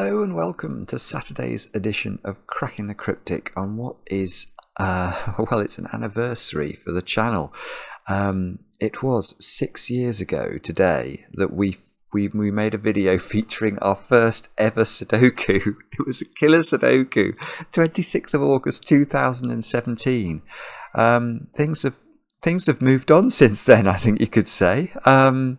Hello and welcome to Saturday's edition of Cracking the Cryptic on what is, uh, well, it's an anniversary for the channel. Um, it was six years ago today that we we we made a video featuring our first ever Sudoku. It was a killer Sudoku, 26th of August 2017. Um, things have things have moved on since then. I think you could say. Um,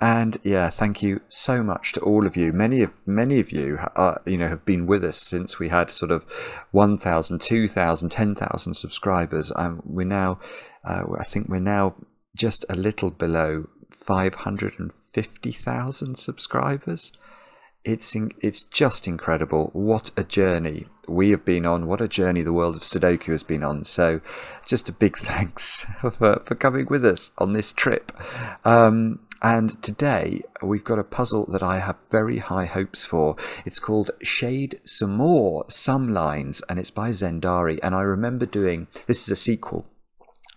and yeah, thank you so much to all of you. Many of many of you, are, you know, have been with us since we had sort of 1,000, 2,000, 10,000 subscribers. Um, we're now, uh, I think we're now just a little below 550,000 subscribers. It's in, it's just incredible. What a journey we have been on. What a journey the world of Sudoku has been on. So, just a big thanks for, for coming with us on this trip. Um, and today we've got a puzzle that I have very high hopes for. It's called Shade Some More Sum Lines and it's by Xendari. And I remember doing this is a sequel.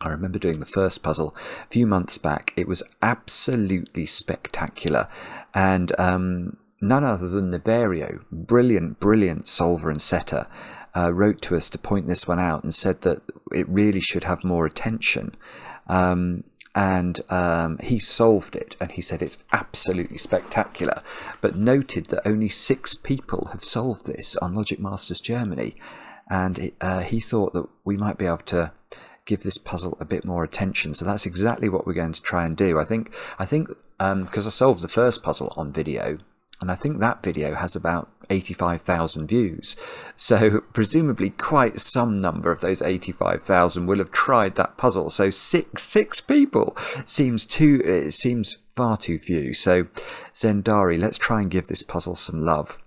I remember doing the first puzzle a few months back. It was absolutely spectacular. And um, none other than Nevario, brilliant, brilliant solver and setter, uh, wrote to us to point this one out and said that it really should have more attention. Um, and um, he solved it and he said it's absolutely spectacular. But noted that only six people have solved this on logic masters germany and uh, he thought that we might be able to give this puzzle a bit more attention. So that's exactly what we're going to try and do. I think i think because um, i solved the first puzzle on video and I think that video has about 85,000 views. So presumably quite some number of those 85,000 will have tried that puzzle. So six six people seems too it seems far too few. So Xendari, let's try and give this puzzle some love.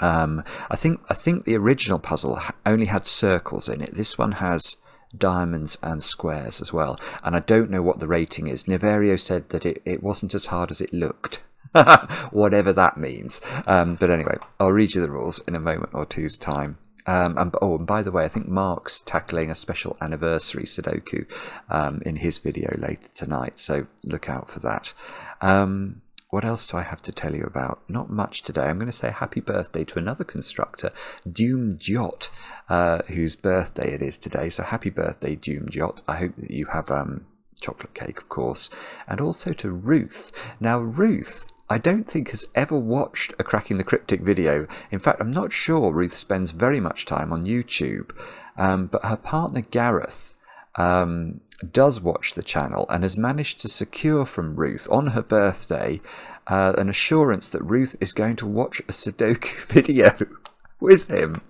Um, I think I think the original puzzle only had circles in it. This one has diamonds and squares as well. And I don't know what the rating is. Nevario said that it, it wasn't as hard as it looked. whatever that means. Um, but anyway, I'll read you the rules in a moment or two's time. Um, and, oh, and by the way, I think Mark's tackling a special anniversary Sudoku um, in his video later tonight, so look out for that. Um, what else do I have to tell you about? Not much today. I'm going to say happy birthday to another constructor, Doom Jot, uh, whose birthday it is today. So happy birthday, Doom Jot. I hope that you have um, chocolate cake, of course, and also to Ruth. Now, Ruth I don't think has ever watched a Cracking the Cryptic video. In fact, I'm not sure Ruth spends very much time on YouTube, um, but her partner Gareth um, does watch the channel and has managed to secure from Ruth on her birthday uh, an assurance that Ruth is going to watch a Sudoku video with him.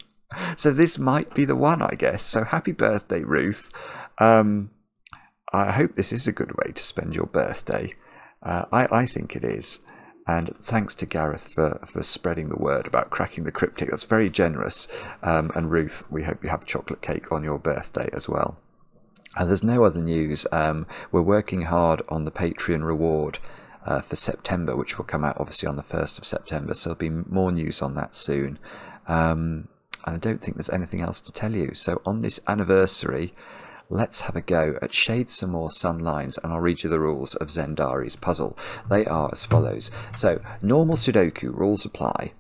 So this might be the one, I guess. So happy birthday, Ruth. Um, I hope this is a good way to spend your birthday. Uh, I, I think it is. And thanks to Gareth for, for spreading the word about cracking the cryptic. That's very generous. Um, and Ruth, we hope you have chocolate cake on your birthday as well. And there's no other news. Um, we're working hard on the Patreon reward uh, for September, which will come out obviously on the 1st of September. So there'll be more news on that soon. Um, and I don't think there's anything else to tell you. So on this anniversary, let's have a go at shade some more sum lines and I'll read you the rules of Xendari's puzzle. They are as follows. So normal Sudoku rules apply.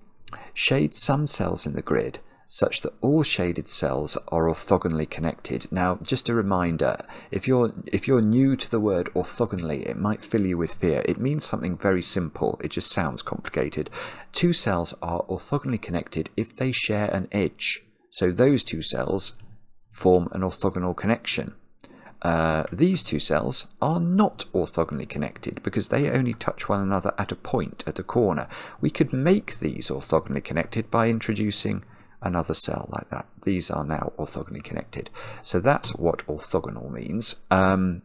Shade some cells in the grid such that all shaded cells are orthogonally connected. Now, just a reminder, if you're if you're new to the word orthogonally, it might fill you with fear. It means something very simple. It just sounds complicated. Two cells are orthogonally connected if they share an edge. So those two cells form an orthogonal connection. Uh, these two cells are not orthogonally connected because they only touch one another at a point, at a corner. We could make these orthogonally connected by introducing another cell like that. These are now orthogonally connected. So that's what orthogonal means. Um,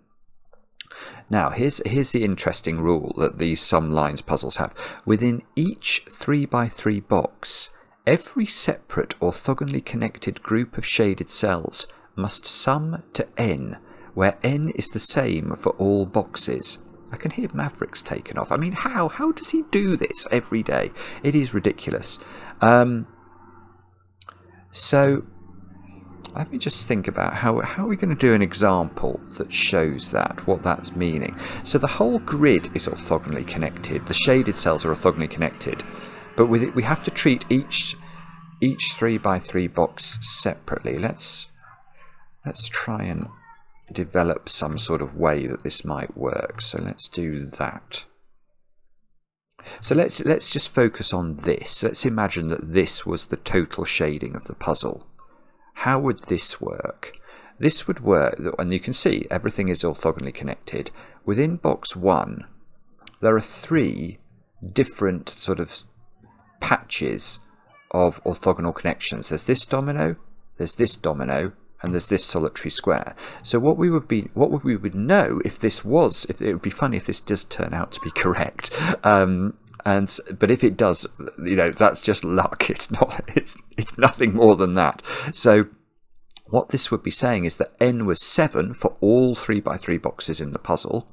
now, here's, here's the interesting rule that these sum lines puzzles have. Within each 3 by 3 box, Every separate orthogonally connected group of shaded cells must sum to n, where n is the same for all boxes. I can hear Mavericks taken off. I mean, how? How does he do this every day? It is ridiculous. Um, so, let me just think about how, how are we going to do an example that shows that, what that's meaning. So the whole grid is orthogonally connected. The shaded cells are orthogonally connected. But with it, we have to treat each each three by three box separately. Let's let's try and develop some sort of way that this might work. So let's do that. So let's let's just focus on this. Let's imagine that this was the total shading of the puzzle. How would this work? This would work, and you can see everything is orthogonally connected. Within box one, there are three different sort of patches of orthogonal connections. There's this domino, there's this domino, and there's this solitary square. So what we would be, what we would know if this was, if it would be funny if this does turn out to be correct. Um, and but if it does, you know, that's just luck. It's not. It's it's nothing more than that. So what this would be saying is that n was seven for all three by three boxes in the puzzle.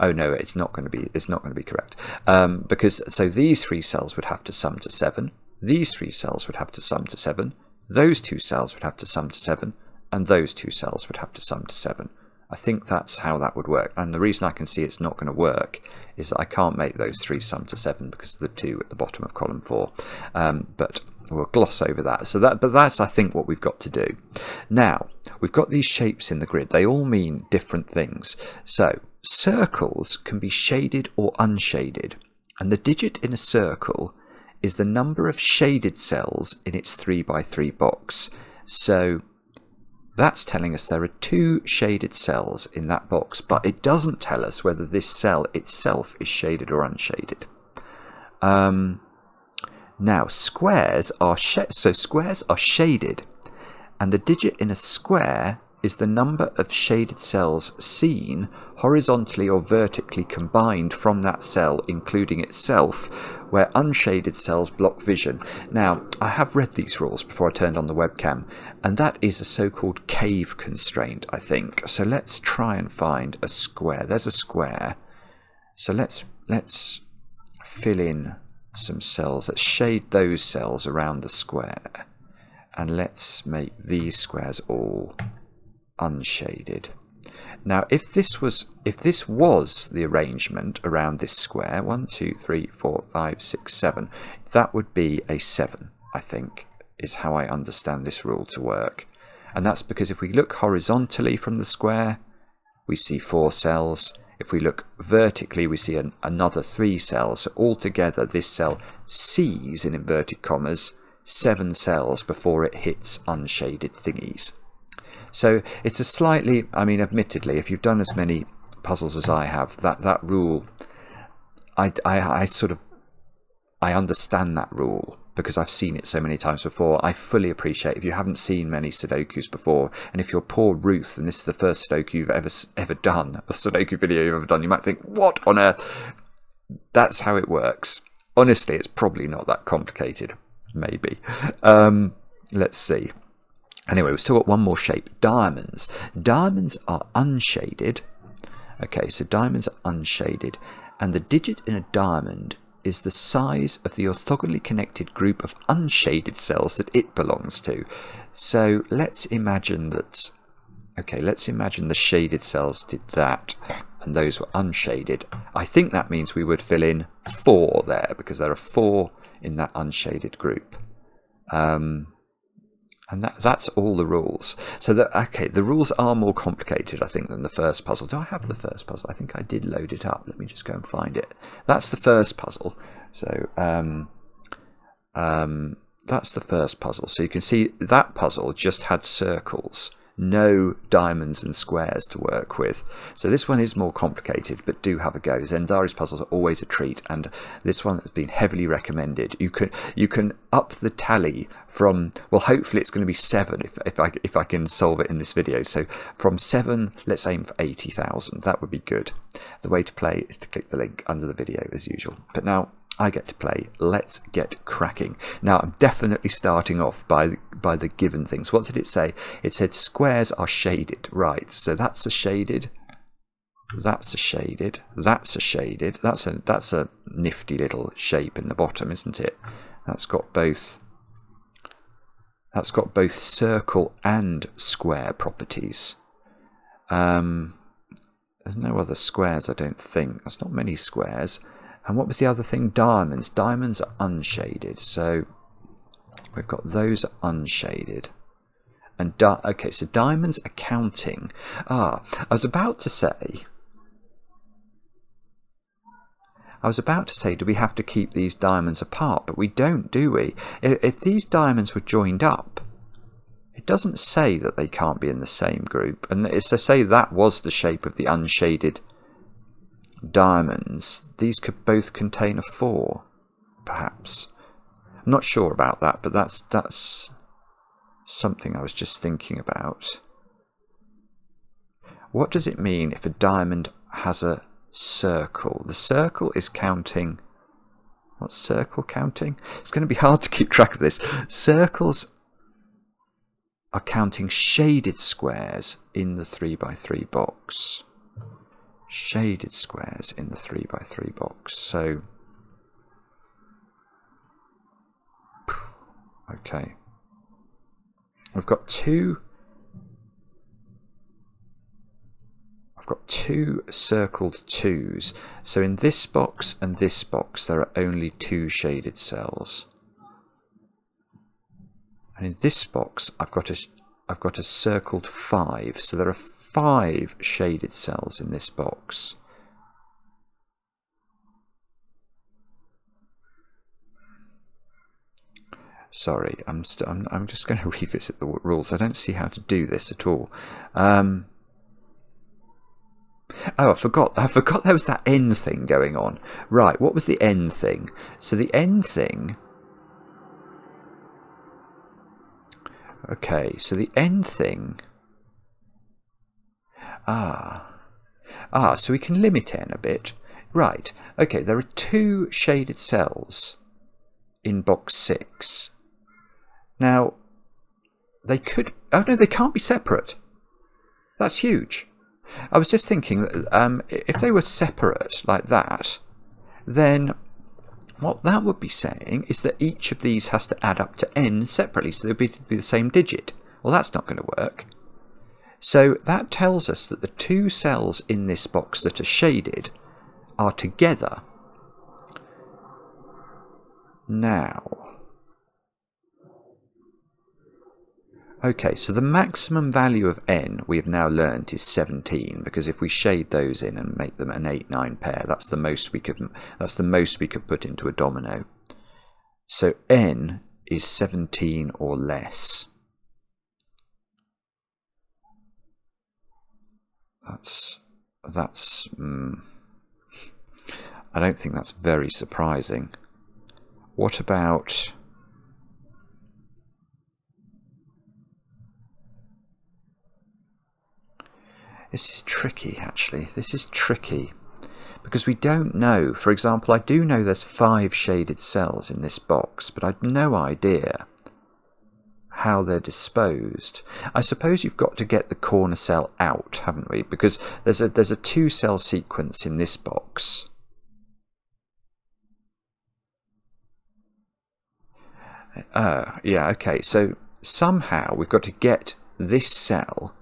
Oh no, it's not going to be. It's not going to be correct um, because so these three cells would have to sum to seven. These three cells would have to sum to seven. Those two cells would have to sum to seven, and those two cells would have to sum to seven. I think that's how that would work. And the reason I can see it's not going to work is that I can't make those three sum to seven because of the two at the bottom of column four. Um, but we'll gloss over that. So that, but that's I think what we've got to do. Now we've got these shapes in the grid. They all mean different things. So circles can be shaded or unshaded, and the digit in a circle is the number of shaded cells in its three by three box. So that's telling us there are two shaded cells in that box, but it doesn't tell us whether this cell itself is shaded or unshaded. Um, now, squares are so squares are shaded, and the digit in a square is the number of shaded cells seen horizontally or vertically combined from that cell, including itself, where unshaded cells block vision. Now, I have read these rules before I turned on the webcam, and that is a so-called cave constraint, I think. So let's try and find a square. There's a square. So let's let's fill in some cells. Let's shade those cells around the square. And let's make these squares all unshaded. Now, if this was if this was the arrangement around this square, one, two, three, four, five, six, seven, that would be a seven, I think, is how I understand this rule to work. And that's because if we look horizontally from the square, we see four cells. If we look vertically, we see an, another three cells. So altogether, this cell sees, in inverted commas, seven cells before it hits unshaded thingies. So it's a slightly, I mean, admittedly, if you've done as many puzzles as I have, that, that rule, I, I, I sort of, I understand that rule because I've seen it so many times before. I fully appreciate if you haven't seen many Sudokus before, and if you're poor Ruth and this is the first Sudoku you've ever ever done, a Sudoku video you've ever done, you might think, "What on earth?" That's how it works. Honestly, it's probably not that complicated. Maybe. Um, let's see. Anyway, we've still got one more shape, diamonds. Diamonds are unshaded. Okay, so diamonds are unshaded. And the digit in a diamond is the size of the orthogonally connected group of unshaded cells that it belongs to. So let's imagine that, okay, let's imagine the shaded cells did that and those were unshaded. I think that means we would fill in four there because there are four in that unshaded group. Um, and that, that's all the rules. So that okay, the rules are more complicated, I think, than the first puzzle. Do I have the first puzzle? I think I did load it up. Let me just go and find it. That's the first puzzle. So um, um, that's the first puzzle. So you can see that puzzle just had circles no diamonds and squares to work with. So this one is more complicated, but do have a go. Xendari's puzzles are always a treat, and this one has been heavily recommended. You can you can up the tally from well, hopefully it's going to be seven if if I if I can solve it in this video. So from seven, let's aim for eighty thousand. That would be good. The way to play is to click the link under the video as usual. But now I get to play. Let's get cracking. Now, I'm definitely starting off by, by the given things. What did it say? It said squares are shaded. Right, so that's a shaded. That's a shaded. That's a shaded. That's a, that's a nifty little shape in the bottom, isn't it? That's got both... That's got both circle and square properties. Um, there's no other squares, I don't think. There's not many squares. And what was the other thing? Diamonds. Diamonds are unshaded. So we've got those unshaded. And okay, so diamonds accounting. Ah, I was about to say I was about to say, do we have to keep these diamonds apart? But we don't, do we? If these diamonds were joined up, it doesn't say that they can't be in the same group. And it's to say that was the shape of the unshaded diamonds. These could both contain a 4, perhaps. I'm not sure about that, but that's that's something I was just thinking about. What does it mean if a diamond has a circle. The circle is counting. What's circle counting? It's going to be hard to keep track of this. Circles are counting shaded squares in the 3x3 box. Shaded squares in the 3x3 box. So, okay. We've got two I've got two circled twos. So in this box and this box, there are only two shaded cells. And in this box, I've got a, I've got a circled five. So there are five shaded cells in this box. Sorry, I'm, I'm, I'm just going to revisit the rules. I don't see how to do this at all. Um, Oh, I forgot. I forgot there was that N thing going on. Right, what was the N thing? So the N thing... Okay, so the N thing... Ah. Ah, so we can limit N a bit. Right, okay, there are two shaded cells in box 6. Now, they could... Oh no, they can't be separate. That's huge. I was just thinking that um, if they were separate like that, then what that would be saying is that each of these has to add up to n separately, so they would be, be the same digit. Well, that's not going to work. So that tells us that the two cells in this box that are shaded are together. Now, Okay, so the maximum value of n we have now learned is 17 because if we shade those in and make them an 8 9 pair, that's the most we could that's the most we could put into a domino. So n is 17 or less. That's that's mm, I don't think that's very surprising. What about This is tricky, actually. This is tricky. Because we don't know. For example, I do know there's five shaded cells in this box, but I've no idea how they're disposed. I suppose you've got to get the corner cell out, haven't we? Because there's a there's a two cell sequence in this box. Uh, yeah, okay. So somehow we've got to get this cell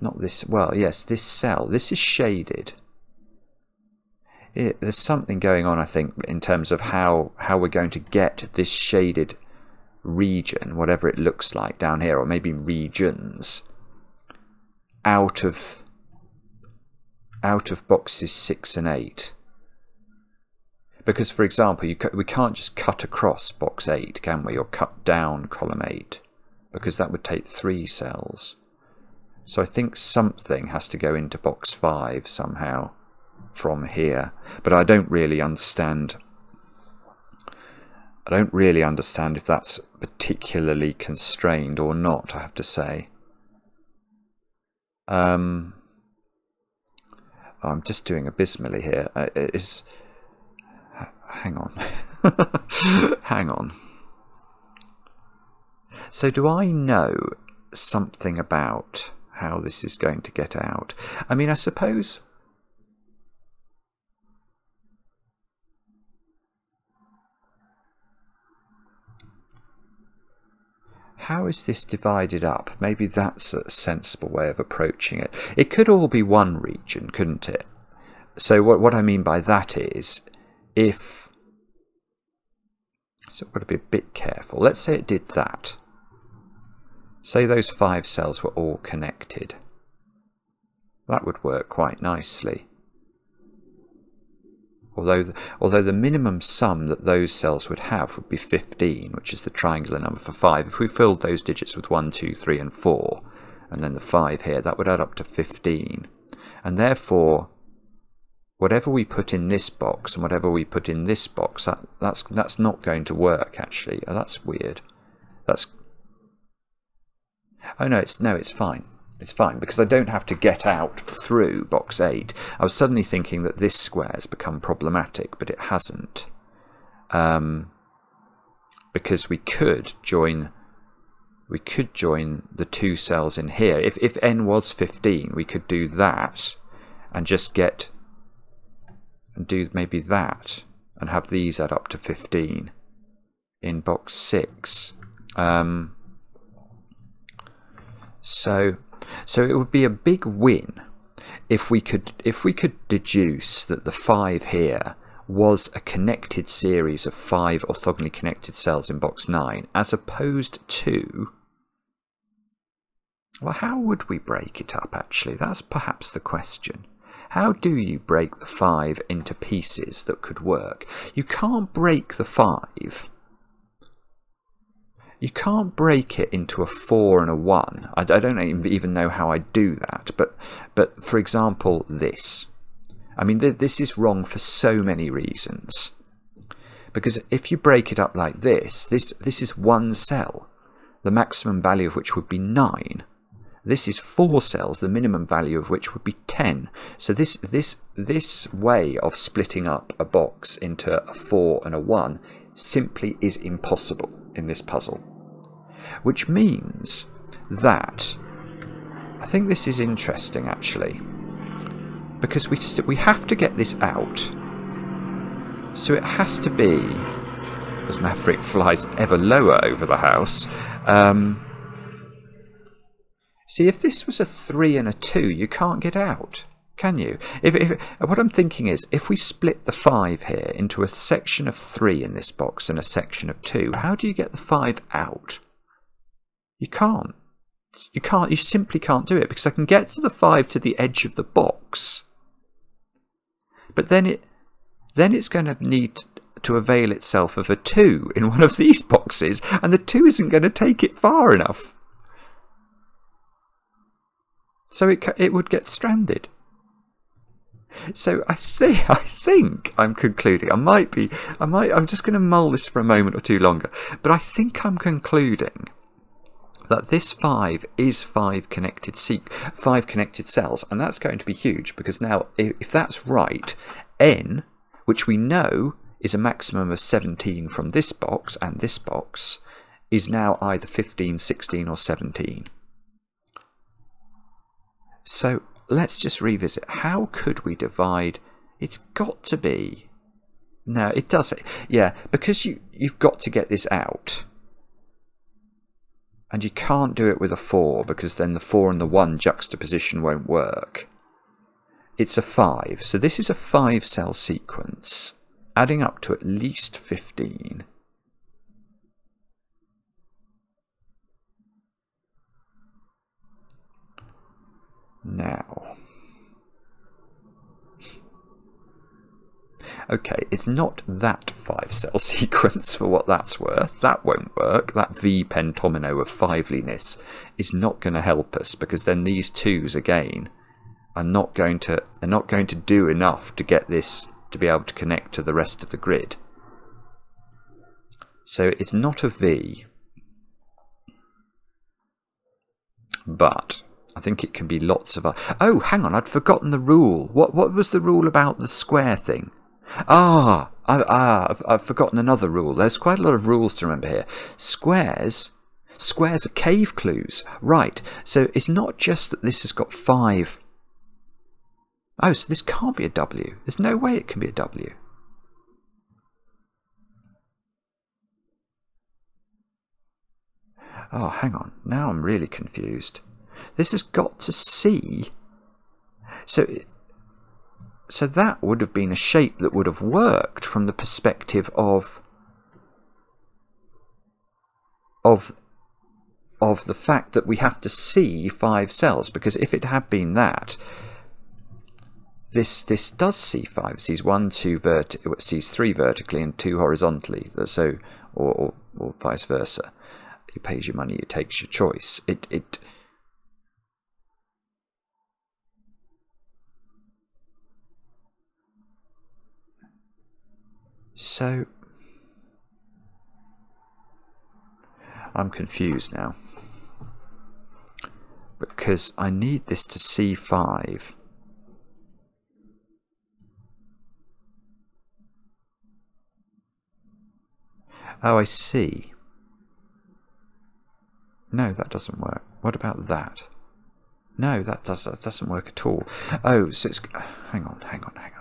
not this, well, yes, this cell, this is shaded. It, there's something going on, I think, in terms of how, how we're going to get this shaded region, whatever it looks like down here, or maybe regions, out of out of boxes 6 and 8. Because, for example, you we can't just cut across box 8, can we? Or cut down column 8. Because that would take three cells. So I think something has to go into box 5 somehow from here. But I don't really understand... I don't really understand if that's particularly constrained or not, I have to say. Um, I'm just doing abysmally here. Uh, is hang on, hang on. So do I know something about how this is going to get out. I mean, I suppose. How is this divided up? Maybe that's a sensible way of approaching it. It could all be one region, couldn't it? So what, what I mean by that is, if... So I've got to be a bit careful. Let's say it did that. Say those five cells were all connected. That would work quite nicely. Although the, although the minimum sum that those cells would have would be 15, which is the triangular number for 5. If we filled those digits with 1, 2, 3 and 4, and then the 5 here, that would add up to 15. And therefore, whatever we put in this box and whatever we put in this box, that, that's, that's not going to work, actually. Oh, that's weird. That's... Oh, no, it's, no, it's fine. It's fine because I don't have to get out through box 8. I was suddenly thinking that this square has become problematic, but it hasn't. Um, because we could join we could join the two cells in here. If, if n was 15, we could do that and just get and do maybe that and have these add up to 15 in box 6. Um, so so it would be a big win if we could if we could deduce that the 5 here was a connected series of 5 orthogonally connected cells in box 9 as opposed to well how would we break it up actually? That's perhaps the question. How do you break the 5 into pieces that could work? You can't break the 5 you can't break it into a four and a one. I, I don't even know how I do that. But, but for example, this. I mean, th this is wrong for so many reasons. Because if you break it up like this, this, this is one cell, the maximum value of which would be 9. This is four cells, the minimum value of which would be 10. So this, this, this way of splitting up a box into a 4 and a 1 simply is impossible in this puzzle. Which means that I think this is interesting actually because we we have to get this out. So it has to be as Maverick flies ever lower over the house. Um, see, if this was a 3 and a 2, you can't get out, can you? If, if What I'm thinking is, if we split the 5 here into a section of 3 in this box and a section of 2, how do you get the 5 out? You can't. You can't. You simply can't do it because I can get to the five to the edge of the box, but then it then it's going to need to avail itself of a two in one of these boxes, and the two isn't going to take it far enough. So it it would get stranded. So I think I think I'm concluding. I might be. I might. I'm just going to mull this for a moment or two longer. But I think I'm concluding that this 5 is 5 connected five connected cells and that's going to be huge because now if that's right n which we know is a maximum of 17 from this box and this box is now either 15 16 or 17 so let's just revisit. How could we divide? It's got to be. No it does yeah because you you've got to get this out and you can't do it with a 4 because then the 4 and the 1 juxtaposition won't work. It's a 5, so this is a 5 cell sequence, adding up to at least 15. Now, Okay, it's not that five cell sequence for what that's worth. That won't work. That V pentomino of fiveliness is not going to help us because then these twos again are not going to are not going to do enough to get this to be able to connect to the rest of the grid. So it's not a V, but I think it can be lots of. Oh, hang on! I'd forgotten the rule. What what was the rule about the square thing? Ah, I, I've, I've forgotten another rule. There's quite a lot of rules to remember here. Squares, squares are cave clues. Right, so it's not just that this has got five. Oh, so this can't be a W. There's no way it can be a W. Oh, hang on. Now I'm really confused. This has got to C. So, so that would have been a shape that would have worked from the perspective of of of the fact that we have to see five cells because if it had been that this this does see five it sees one two vert it sees three vertically and two horizontally so or, or, or vice versa. It pays your money it takes your choice. It it so I'm confused now because I need this to C5 Oh, I see. No, that doesn't work. What about that? No, that, does, that doesn't work at all. Oh, so it's... Hang on, hang on, hang on.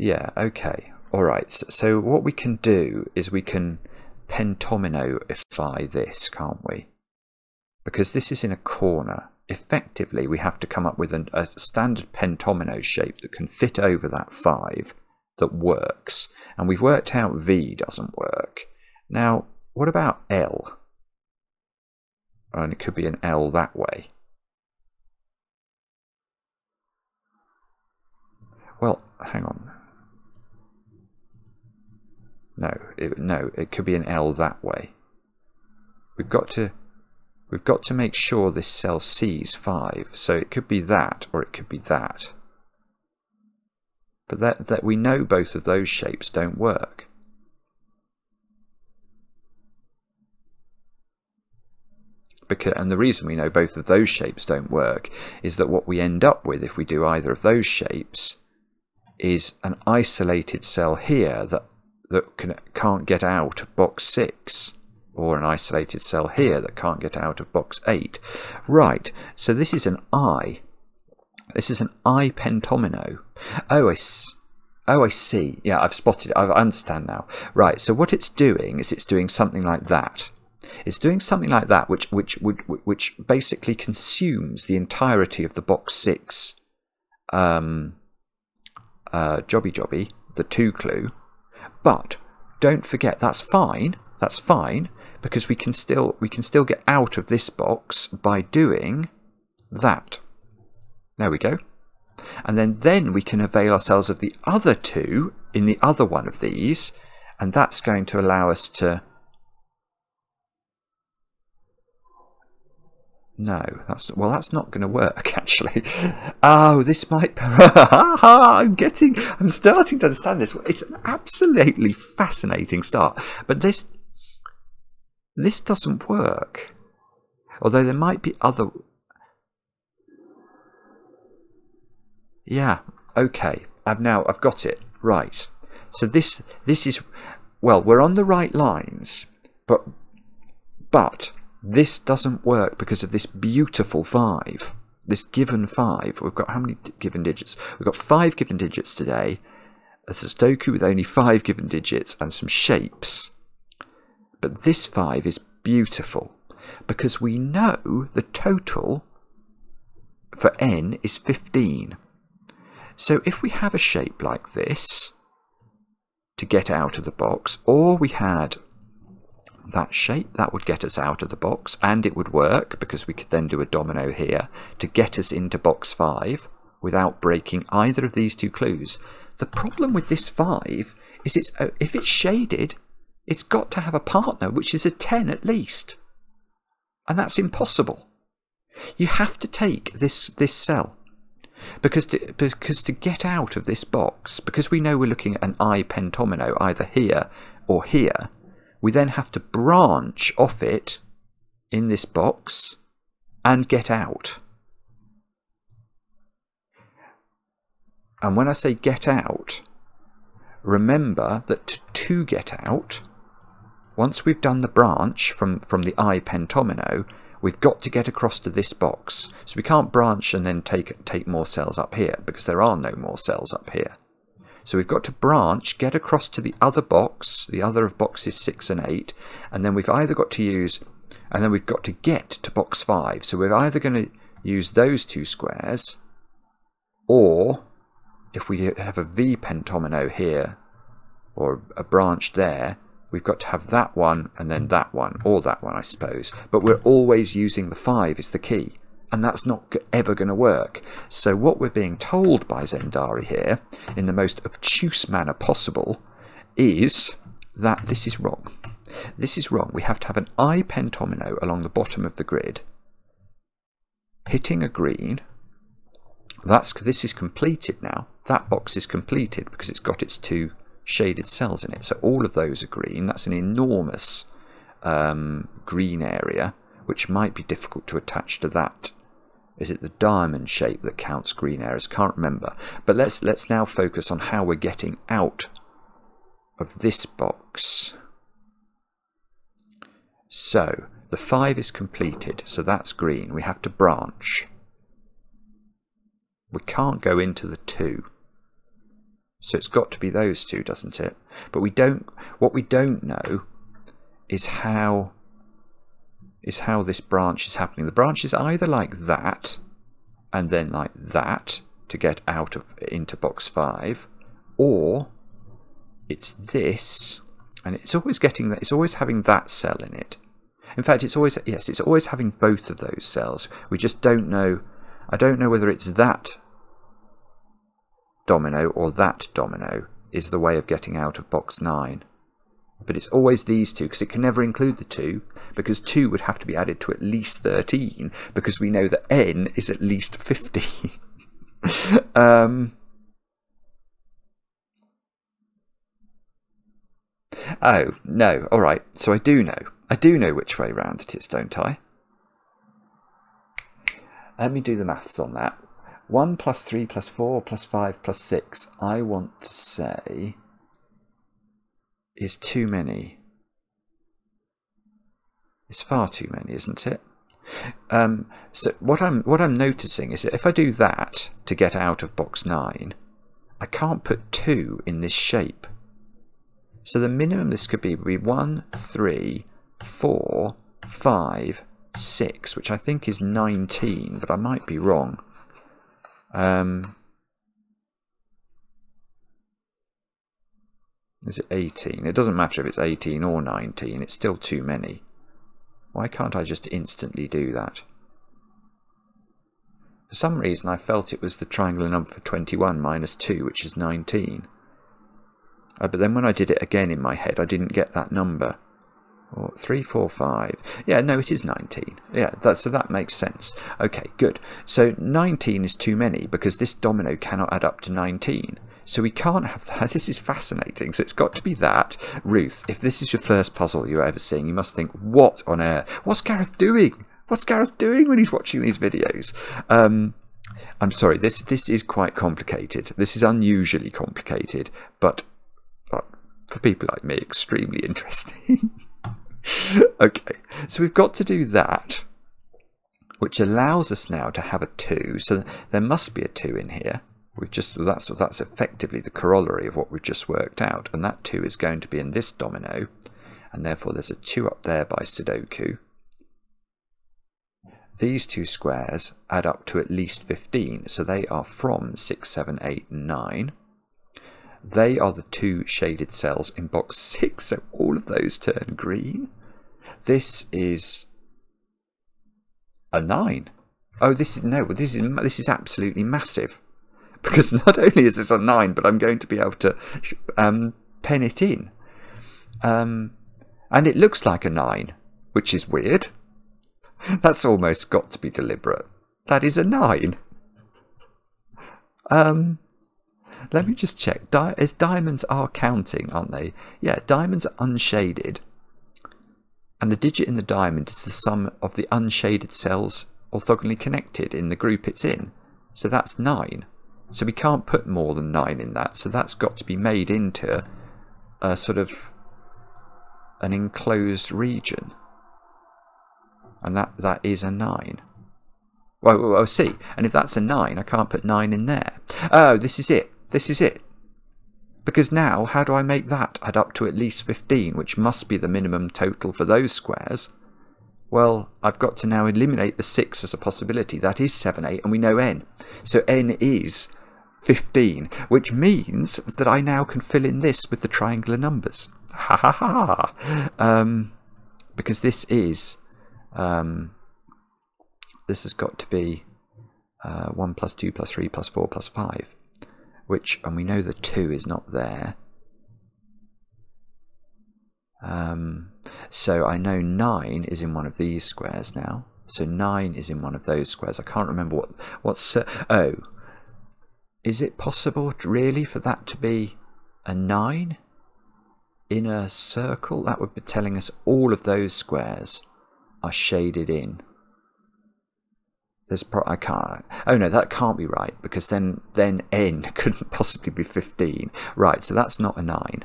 Yeah, okay. Alright, so, so what we can do is we can pentominoify this, can't we? Because this is in a corner effectively we have to come up with an, a standard pentomino shape that can fit over that 5 that works. And we've worked out V doesn't work. Now, what about L? And it could be an L that way. Well, hang on. No, it, no, it could be an L that way. We've got to We've got to make sure this cell sees 5, so it could be that or it could be that. But that, that we know both of those shapes don't work. Because, and the reason we know both of those shapes don't work is that what we end up with if we do either of those shapes is an isolated cell here that, that can, can't get out of box 6 or an isolated cell here that can't get out of box 8. Right, so this is an I. This is an I pentomino. Oh, I, oh, I see. Yeah, I've spotted it. I understand now. Right, so what it's doing is it's doing something like that. It's doing something like that, which which which, which basically consumes the entirety of the box six um, uh, jobby jobby, the two clue. But don't forget that's fine. That's fine because we can still we can still get out of this box by doing that. There we go. And then, then we can avail ourselves of the other two in the other one of these, and that's going to allow us to No, that's well. That's not going to work actually. Oh, this might. I'm getting. I'm starting to understand this. It's an absolutely fascinating start. But this this doesn't work. Although there might be other... Yeah, okay. I've now, I've got it. Right. So this, this is, well, we're on the right lines, but, but this doesn't work because of this beautiful 5. This given 5. We've got how many given digits? We've got 5 given digits today. A Sudoku with only 5 given digits and some shapes. But this 5 is beautiful because we know the total for n is 15. So if we have a shape like this to get out of the box, or we had that shape, that would get us out of the box, and it would work because we could then do a domino here to get us into box 5 without breaking either of these two clues. The problem with this 5 is it's, uh, if it's shaded, it's got to have a partner which is a 10 at least. And that's impossible. You have to take this, this cell. Because to, because to get out of this box, because we know we're looking at an I pentomino either here or here, we then have to branch off it in this box and get out. And when I say get out, remember that to get out, once we've done the branch from, from the I pentomino, we've got to get across to this box. So we can't branch and then take, take more cells up here because there are no more cells up here. So we've got to branch, get across to the other box, the other of boxes 6 and 8, and then we've either got to use, and then we've got to get to box 5. So we're either going to use those two squares, or if we have a V pentomino here, or a branch there, we've got to have that one and then that one, or that one, I suppose. But we're always using the 5 is the key and that's not ever going to work. So what we're being told by Xendari here, in the most obtuse manner possible, is that this is wrong. This is wrong. We have to have an I pentomino along the bottom of the grid, hitting a green. That's this is completed now. That box is completed because it's got its two shaded cells in it. So all of those are green. That's an enormous um, green area, which might be difficult to attach to that is it the diamond shape that counts green areas? Can't remember. But let's let's now focus on how we're getting out of this box. So the 5 is completed, so that's green. We have to branch. We can't go into the 2. So it's got to be those two, doesn't it? But we don't what we don't know is how is how this branch is happening. The branch is either like that and then like that to get out of into box 5 or it's this and it's always getting that it's always having that cell in it. In fact it's always yes it's always having both of those cells. We just don't know I don't know whether it's that domino or that domino is the way of getting out of box 9 but it's always these two because it can never include the 2 because 2 would have to be added to at least 13 because we know that n is at least 15. um, oh, no, alright, so I do know. I do know which way round it is, don't I? Let me do the maths on that. 1 plus 3 plus 4 plus 5 plus 6. I want to say is too many. It's far too many, isn't it? Um, so what I'm what I'm noticing is that if I do that to get out of box nine, I can't put two in this shape. So the minimum this could be would be one, three, four, five, six, which I think is nineteen, but I might be wrong. Um, Is it 18? It doesn't matter if it's 18 or 19, it's still too many. Why can't I just instantly do that? For some reason I felt it was the triangular number for 21 minus 2, which is 19. Uh, but then when I did it again in my head, I didn't get that number. Or 3, 4, 5. Yeah, no, it is 19. Yeah, that, so that makes sense. Okay, good. So 19 is too many because this domino cannot add up to 19. So we can't have that. This is fascinating. So it's got to be that. Ruth, if this is your first puzzle you're ever seeing, you must think, what on earth? What's Gareth doing? What's Gareth doing when he's watching these videos? Um, I'm sorry, this this is quite complicated. This is unusually complicated, but, but for people like me, extremely interesting. okay, so we've got to do that, which allows us now to have a 2. So there must be a 2 in here. We've just that's that's effectively the corollary of what we've just worked out, and that two is going to be in this domino, and therefore there's a two up there by Sudoku. These two squares add up to at least 15, so they are from 6, 7, 8, and 9. They are the two shaded cells in box 6, so all of those turn green. This is a 9. Oh, this is no, this is this is absolutely massive because not only is this a 9, but I'm going to be able to um, pen it in. Um, and it looks like a 9, which is weird. That's almost got to be deliberate. That is a 9. Um, let me just check. Di as diamonds are counting, aren't they? Yeah, diamonds are unshaded. And the digit in the diamond is the sum of the unshaded cells orthogonally connected in the group it's in. So that's 9. So we can't put more than 9 in that, so that's got to be made into a sort of an enclosed region. And that, that is a 9. Well, well, well, see. And if that's a 9, I can't put 9 in there. Oh, this is it. This is it. Because now, how do I make that add up to at least 15, which must be the minimum total for those squares? Well, I've got to now eliminate the 6 as a possibility. That is 7, 8, and we know n. So n is 15, which means that I now can fill in this with the triangular numbers. Ha ha ha! Um, because this is, um, this has got to be uh, 1 plus 2 plus 3 plus 4 plus 5, which, and we know the 2 is not there. Um, so I know 9 is in one of these squares now. So 9 is in one of those squares. I can't remember what, what's, oh, is it possible really for that to be a 9 in a circle? That would be telling us all of those squares are shaded in. There's pro I can't. Oh no, that can't be right because then then n couldn't possibly be 15. Right, so that's not a 9.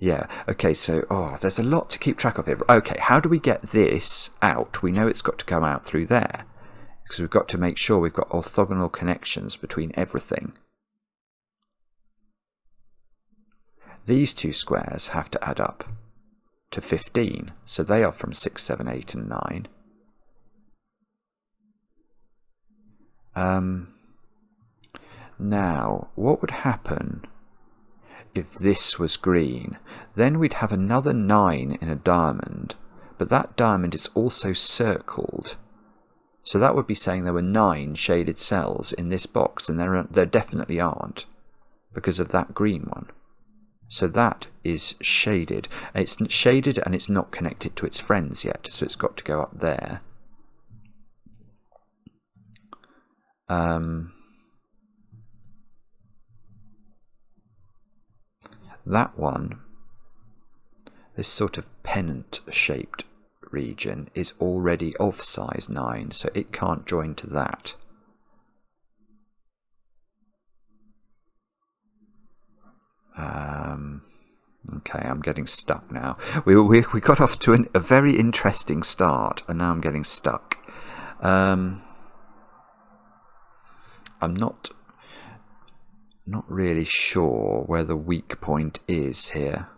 Yeah, okay, so, oh, there's a lot to keep track of here. Okay, how do we get this out? We know it's got to come out through there because we've got to make sure we've got orthogonal connections between everything. These two squares have to add up to 15, so they are from 6, 7, 8 and 9. Um, now, what would happen if this was green? Then we'd have another 9 in a diamond, but that diamond is also circled so that would be saying there were nine shaded cells in this box, and there, there definitely aren't because of that green one. So that is shaded. It's shaded and it's not connected to its friends yet, so it's got to go up there. Um, that one, this sort of pennant shaped region is already of size 9, so it can't join to that. Um, okay, I'm getting stuck now. We, we, we got off to an, a very interesting start, and now I'm getting stuck. Um, I'm not not really sure where the weak point is here.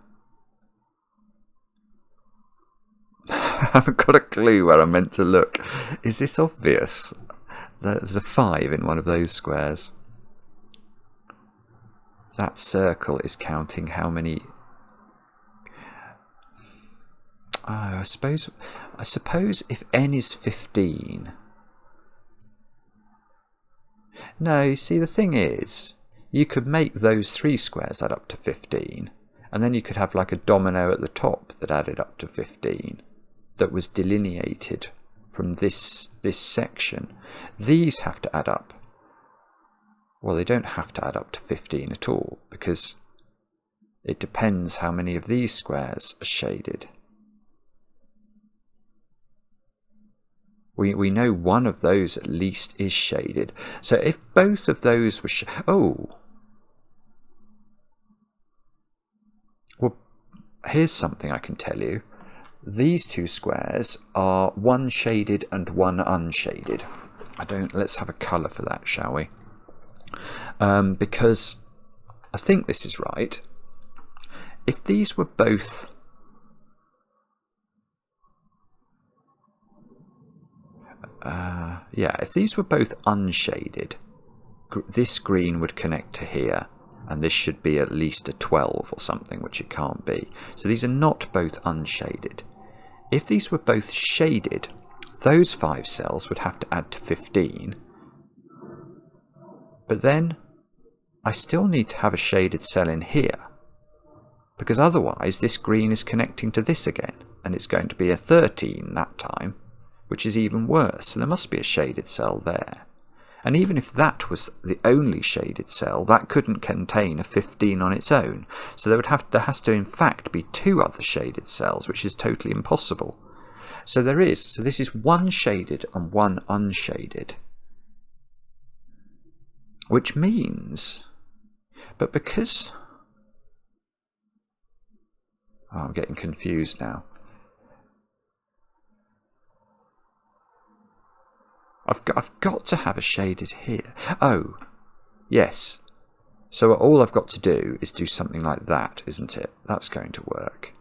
I haven't got a clue where I'm meant to look. Is this obvious? There's a 5 in one of those squares. That circle is counting how many... Oh, I suppose I suppose if n is 15... No, you see, the thing is, you could make those three squares add up to 15, and then you could have like a domino at the top that added up to 15 that was delineated from this this section. These have to add up. Well they don't have to add up to 15 at all because it depends how many of these squares are shaded. We, we know one of those at least is shaded. So if both of those were oh! Well here's something I can tell you these two squares are one shaded and one unshaded. I don't. Let's have a colour for that, shall we? Um, because I think this is right. If these were both uh, yeah, if these were both unshaded, gr this green would connect to here, and this should be at least a 12 or something, which it can't be. So these are not both unshaded. If these were both shaded, those five cells would have to add to 15. But then I still need to have a shaded cell in here. Because otherwise this green is connecting to this again. And it's going to be a 13 that time. Which is even worse. So there must be a shaded cell there. And even if that was the only shaded cell, that couldn't contain a 15 on its own. So there would have there has to in fact be two other shaded cells, which is totally impossible. So there is. So this is one shaded and one unshaded. Which means, but because oh, I'm getting confused now. I've got, I've got to have a shaded here. Oh, yes. So all I've got to do is do something like that, isn't it? That's going to work.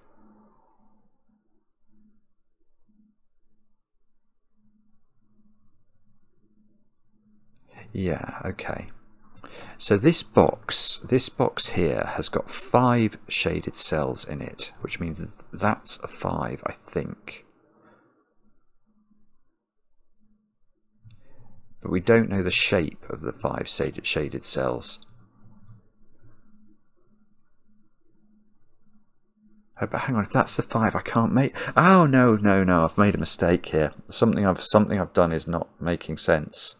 Yeah, okay. So this box, this box here has got five shaded cells in it, which means that's a five, I think. But we don't know the shape of the five shaded, cells. Oh, but hang on, if that's the five, I can't make. Oh no, no, no! I've made a mistake here. Something I've something I've done is not making sense.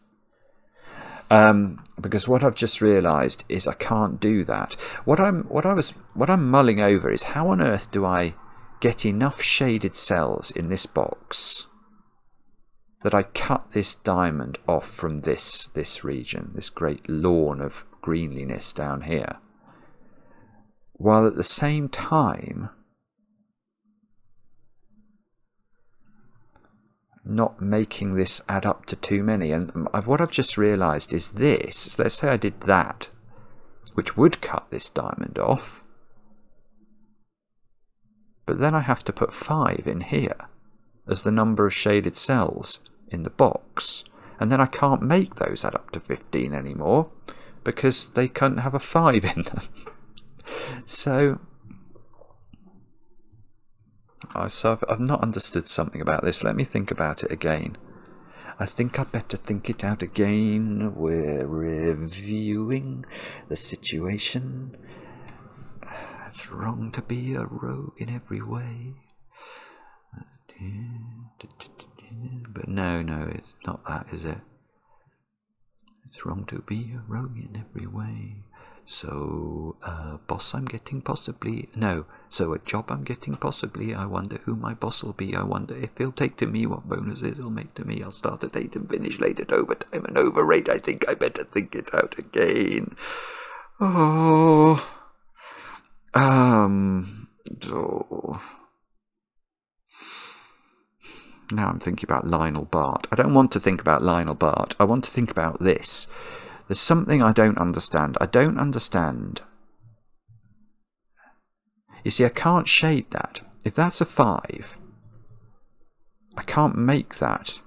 Um, because what I've just realised is I can't do that. What I'm what I was what I'm mulling over is how on earth do I get enough shaded cells in this box that I cut this diamond off from this this region, this great lawn of greenliness down here, while at the same time not making this add up to too many. And um, what I've just realised is this. Let's say I did that, which would cut this diamond off. But then I have to put 5 in here as the number of shaded cells in the box. And then I can't make those add up to 15 anymore because they can't have a 5 in them. so Oh, so I've, I've not understood something about this. Let me think about it again. I think I'd better think it out again. We're reviewing the situation. It's wrong to be a rogue in every way. Uh, But no, no, it's not that, is it? It's wrong to be a rogue in every way. So, uh, boss I'm getting possibly. No, so a job I'm getting possibly. I wonder who my boss will be. I wonder if he'll take to me what bonuses he'll make to me. I'll start at 8 and finish late at overtime and overrate. I think I better think it out again. Oh. Um. Oh. Now I'm thinking about Lionel Bart. I don't want to think about Lionel Bart. I want to think about this. There's something I don't understand. I don't understand. You see, I can't shade that. If that's a 5, I can't make that.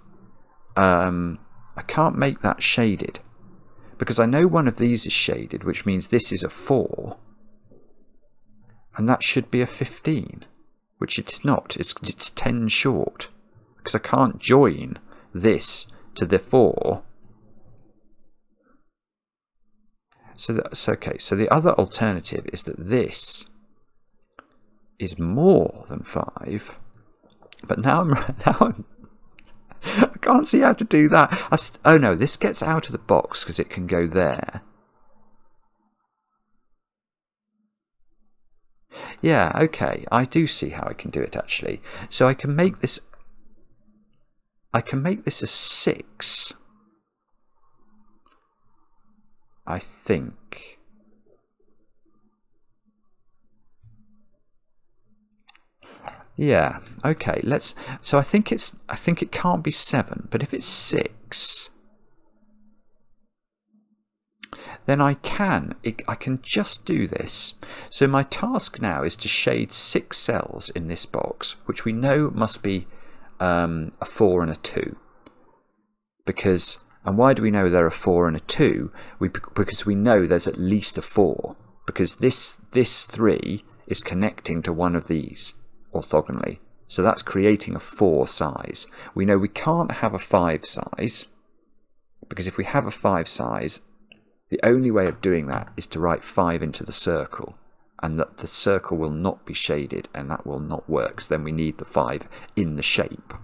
Um, I can't make that shaded. Because I know one of these is shaded, which means this is a 4. And that should be a 15. Which it's not. It's, it's 10 short. Because I can't join this to the 4 So that's okay. So the other alternative is that this is more than 5. But now I'm now I'm I can't see how to do that. I've, oh no, this gets out of the box because it can go there. Yeah, okay. I do see how I can do it actually. So I can make this I can make this a 6 I think. Yeah, okay, let's so I think it's I think it can't be 7, but if it's 6 then I can I can just do this. So my task now is to shade 6 cells in this box, which we know must be um, a 4 and a 2. Because and why do we know there are four and a two? We, because we know there's at least a four. Because this, this three is connecting to one of these orthogonally. So that's creating a four size. We know we can't have a five size. Because if we have a five size, the only way of doing that is to write five into the circle. And that the circle will not be shaded and that will not work. So then we need the five in the shape.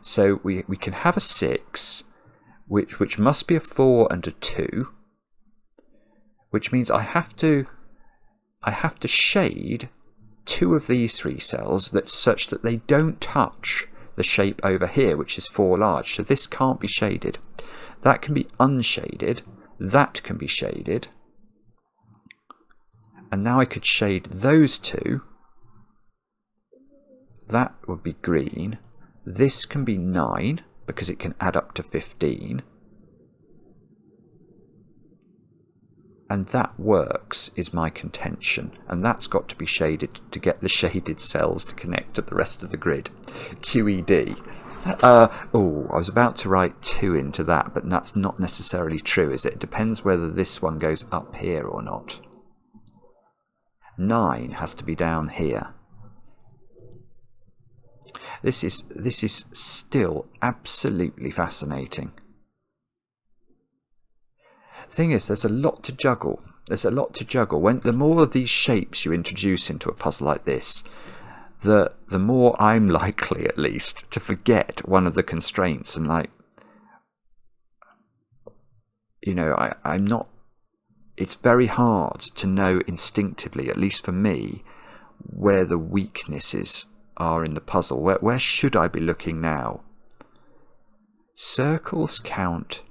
So we, we can have a six which which must be a 4 and a 2 which means I have to I have to shade two of these three cells that such that they don't touch the shape over here which is 4 large so this can't be shaded that can be unshaded that can be shaded and now I could shade those two that would be green this can be 9 because it can add up to 15. And that works, is my contention. And that's got to be shaded to get the shaded cells to connect to the rest of the grid. QED. Uh, oh, I was about to write 2 into that, but that's not necessarily true, is it? It depends whether this one goes up here or not. 9 has to be down here. This is this is still absolutely fascinating. Thing is, there's a lot to juggle. There's a lot to juggle. When the more of these shapes you introduce into a puzzle like this, the the more I'm likely, at least, to forget one of the constraints and like, you know, I I'm not. It's very hard to know instinctively, at least for me, where the weaknesses are in the puzzle. Where, where should I be looking now? Circles count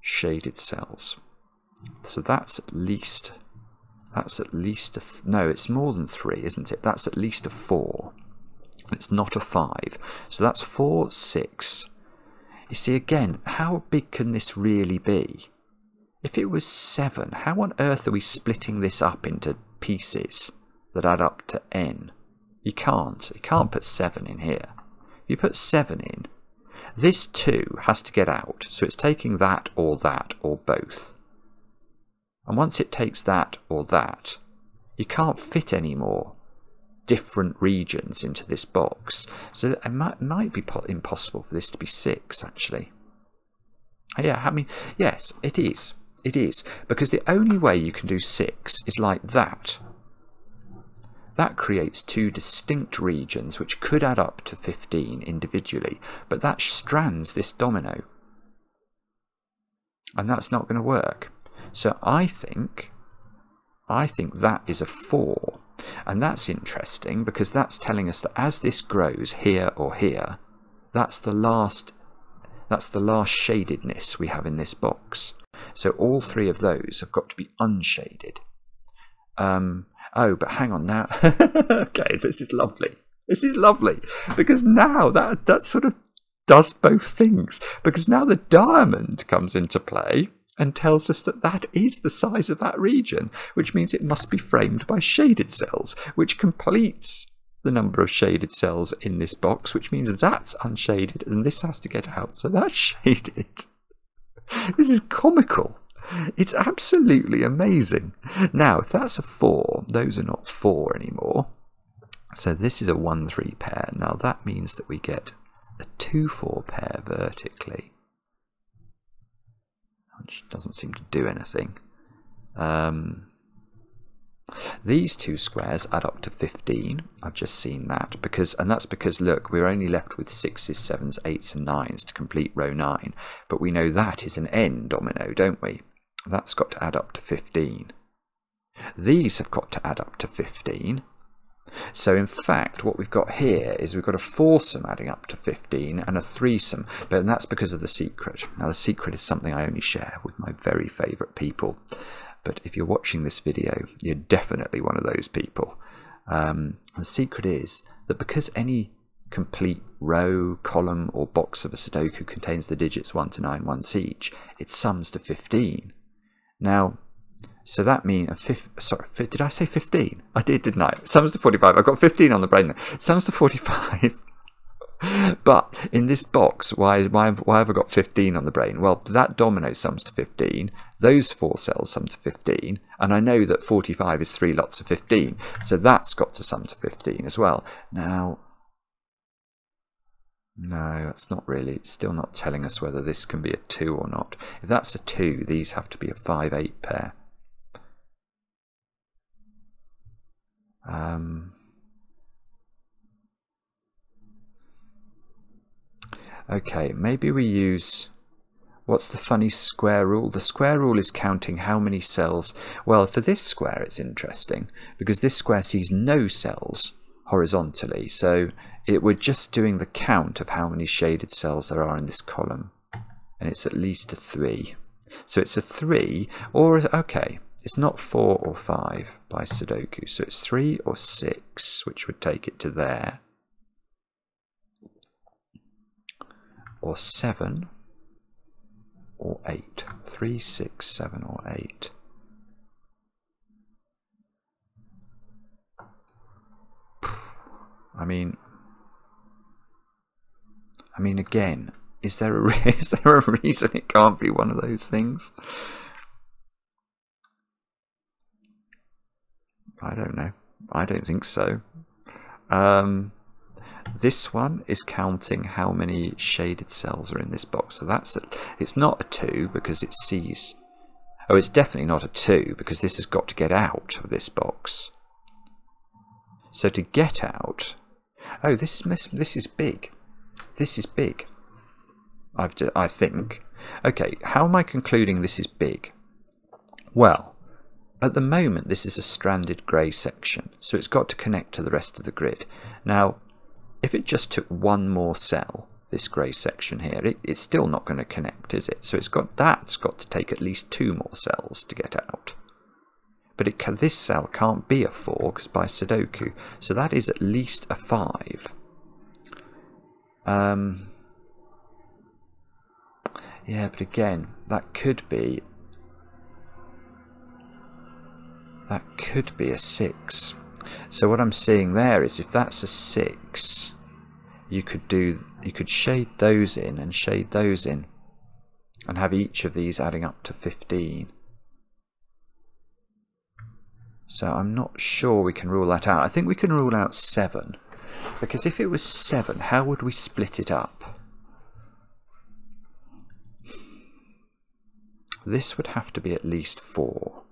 shaded cells. So that's at least, that's at least a, no, it's more than three, isn't it? That's at least a four. It's not a five. So that's four, six. You see, again, how big can this really be? If it was seven, how on earth are we splitting this up into pieces that add up to n? You can't. You can't put 7 in here. If you put 7 in, this 2 has to get out. So it's taking that or that or both. And once it takes that or that, you can't fit any more different regions into this box. So it might, might be impossible for this to be 6, actually. Yeah, I mean, yes, it is. It is. Because the only way you can do 6 is like that. That creates two distinct regions which could add up to 15 individually, but that strands this domino. And that's not going to work. So I think, I think that is a 4. And that's interesting because that's telling us that as this grows here or here, that's the last that's the last shadedness we have in this box. So all three of those have got to be unshaded. Um, oh, but hang on now. okay, this is lovely. This is lovely because now that that sort of does both things. Because now the diamond comes into play and tells us that that is the size of that region, which means it must be framed by shaded cells, which completes the number of shaded cells in this box, which means that's unshaded and this has to get out, so that's shaded. This is comical. It's absolutely amazing. Now, if that's a 4, those are not 4 anymore. So this is a 1 3 pair. Now that means that we get a 2 4 pair vertically, which doesn't seem to do anything. Um, these two squares add up to 15. I've just seen that because, and that's because look, we're only left with sixes, sevens, eights, and nines to complete row nine. But we know that is an n domino, don't we? That's got to add up to 15. These have got to add up to 15. So in fact, what we've got here is we've got a foursome adding up to 15 and a threesome, but that's because of the secret. Now the secret is something I only share with my very favourite people. But if you're watching this video, you're definitely one of those people. Um, the secret is that because any complete row, column, or box of a Sudoku contains the digits 1 to 9 once each, it sums to 15. Now, so that means, a sorry, did I say 15? I did, didn't I? Sums to 45. I've got 15 on the brain. Sums to 45. but in this box, why, why, why have I got 15 on the brain? Well, that domino sums to 15. Those four cells sum to 15. And I know that 45 is three lots of 15. So that's got to sum to 15 as well. Now, no, that's not really. It's still not telling us whether this can be a 2 or not. If that's a 2, these have to be a 5-8 pair. Um, okay, maybe we use... What's the funny square rule? The square rule is counting how many cells... Well, for this square it's interesting, because this square sees no cells horizontally. So it we're just doing the count of how many shaded cells there are in this column. And it's at least a 3. So it's a 3, or, okay, it's not 4 or 5 by Sudoku. So it's 3 or 6, which would take it to there. Or 7 or 8. 3, 6, 7 or 8. I mean, I mean, again, is there a is there a reason it can't be one of those things? I don't know. I don't think so. Um, this one is counting how many shaded cells are in this box. So that's a, it's not a 2 because it sees... Oh, it's definitely not a 2 because this has got to get out of this box. So to get out... Oh, this, this, this is big. This is big. I've, I think. Okay, how am I concluding this is big? Well, at the moment this is a stranded grey section, so it's got to connect to the rest of the grid. Now, if it just took one more cell, this grey section here, it, it's still not going to connect, is it? So it's got that's got to take at least two more cells to get out. But it can, this cell can't be a 4 because by Sudoku, so that is at least a 5. Um, yeah, but again, that could be that could be a 6. So what I'm seeing there is if that's a 6, you could do you could shade those in and shade those in and have each of these adding up to 15. So I'm not sure we can rule that out. I think we can rule out 7. Because if it was 7, how would we split it up? This would have to be at least 4.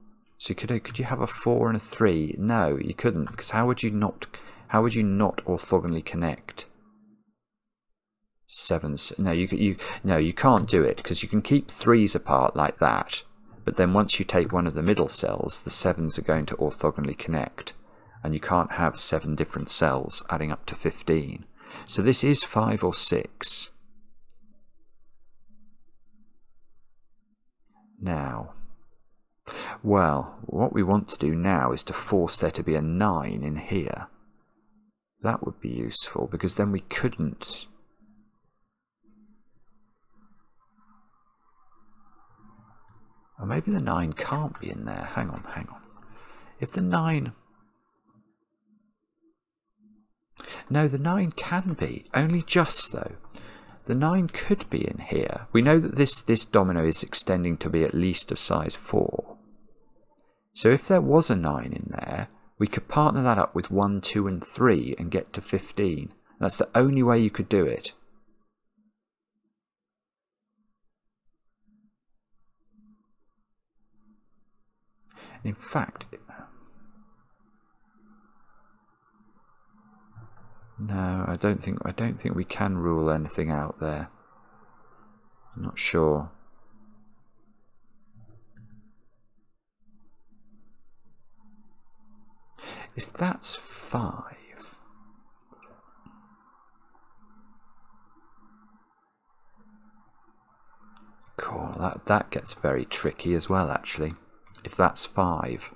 So could could you have a four and a three? No, you couldn't, because how would you not how would you not orthogonally connect? Sevens. No, you you no, you can't do it because you can keep threes apart like that, but then once you take one of the middle cells, the sevens are going to orthogonally connect, and you can't have seven different cells adding up to fifteen. So this is five or six. Now, well, what we want to do now is to force there to be a 9 in here. That would be useful, because then we couldn't... Or maybe the 9 can't be in there. Hang on, hang on. If the 9... No, the 9 can be. Only just, though. The 9 could be in here. We know that this, this domino is extending to be at least of size 4. So if there was a 9 in there, we could partner that up with 1, 2 and 3 and get to 15. That's the only way you could do it. in fact, no, I don't think I don't think we can rule anything out there. I'm not sure. If that's five, cool, that, that gets very tricky as well, actually, if that's five.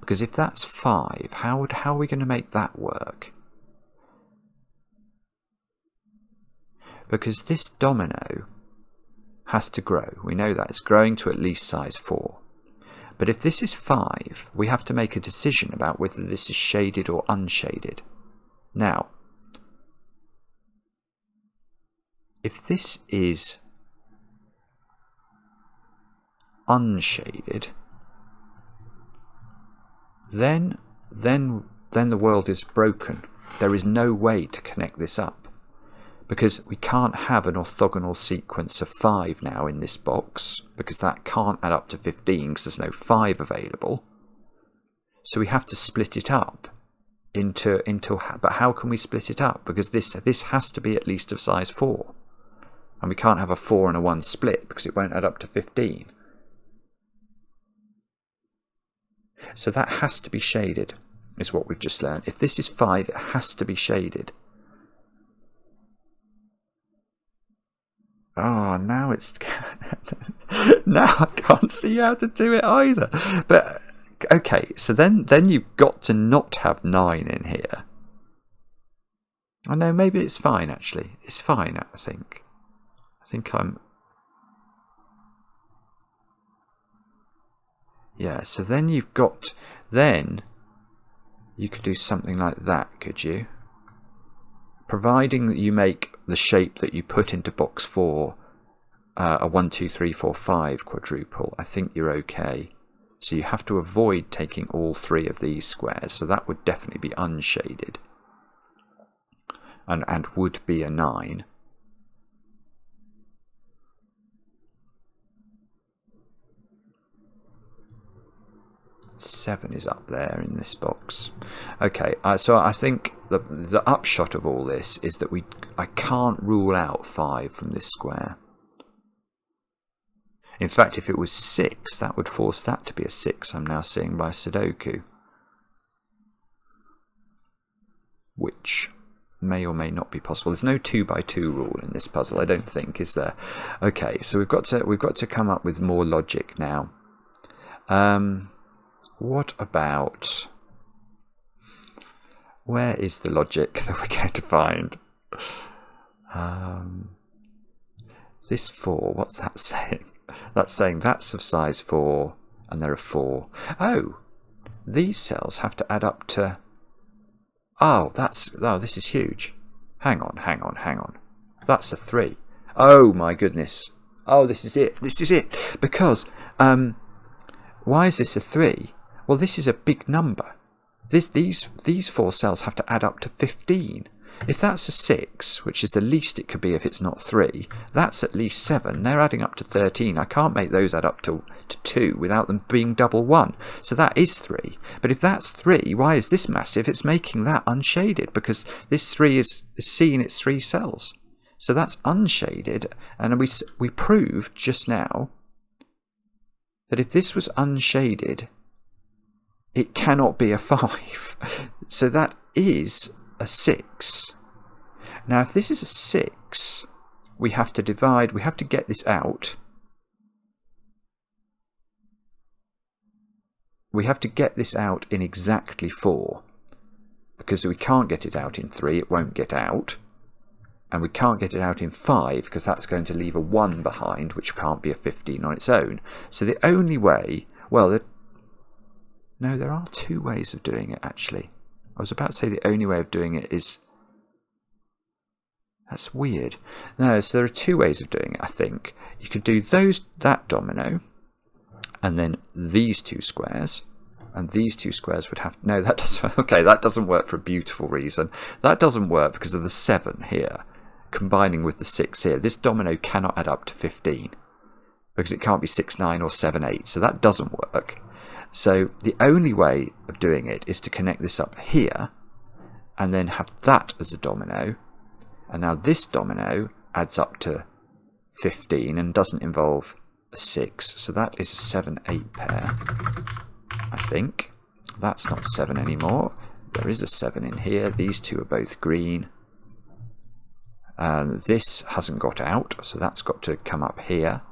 Because if that's five, how, would, how are we going to make that work? Because this domino has to grow. We know that. It's growing to at least size 4. But if this is 5, we have to make a decision about whether this is shaded or unshaded. Now, if this is unshaded, then then then the world is broken. There is no way to connect this up because we can't have an orthogonal sequence of 5 now in this box because that can't add up to 15 because there's no 5 available. So we have to split it up into into but how can we split it up because this this has to be at least of size 4 and we can't have a 4 and a 1 split because it won't add up to 15. So that has to be shaded is what we've just learned. If this is 5 it has to be shaded. Oh, now it's now I can't see how to do it either. But okay, so then then you've got to not have nine in here. I know maybe it's fine actually. It's fine, I think. I think I'm Yeah, so then you've got, then you could do something like that, could you? Providing that you make the shape that you put into box 4 uh, a 1, 2, 3, 4, 5 quadruple, I think you're okay. So you have to avoid taking all three of these squares, so that would definitely be unshaded and, and would be a 9. 7 is up there in this box. Okay, uh, so I think the, the upshot of all this is that we I can't rule out 5 from this square. In fact, if it was 6, that would force that to be a 6, I'm now seeing by Sudoku. Which may or may not be possible. There's no 2 by 2 rule in this puzzle, I don't think, is there? Okay, so we've got to we've got to come up with more logic now. Um, what about... Where is the logic that we're going to find? Um, this 4, what's that saying? That's saying that's of size 4 and there are 4. Oh, these cells have to add up to... Oh, that's... Oh, this is huge. Hang on, hang on, hang on. That's a 3. Oh my goodness. Oh, this is it. This is it. Because, um, why is this a 3? Well, this is a big number. This, these, these four cells have to add up to 15. If that's a 6, which is the least it could be if it's not 3, that's at least 7. They're adding up to 13. I can't make those add up to, to 2 without them being double 1. So that is 3. But if that's 3, why is this massive? It's making that unshaded because this 3 is, is seeing its 3 cells. So that's unshaded. And we, we proved just now that if this was unshaded, it cannot be a 5. So that is a 6. Now if this is a 6, we have to divide, we have to get this out. We have to get this out in exactly 4. Because we can't get it out in 3, it won't get out. And we can't get it out in 5 because that's going to leave a 1 behind, which can't be a 15 on its own. So the only way, well, no, there are two ways of doing it, actually. I was about to say the only way of doing it is... That's weird. No, so there are two ways of doing it, I think. You could do those that domino, and then these two squares, and these two squares would have... No, that doesn't... Okay, that doesn't work for a beautiful reason. That doesn't work because of the 7 here, combining with the 6 here. This domino cannot add up to 15, because it can't be 6, 9, or 7, 8, so that doesn't work. So the only way of doing it is to connect this up here and then have that as a domino. And now this domino adds up to 15 and doesn't involve a 6. So that is a 7, 8 pair, I think. That's not 7 anymore. There is a 7 in here. These two are both green. And this hasn't got out, so that's got to come up here.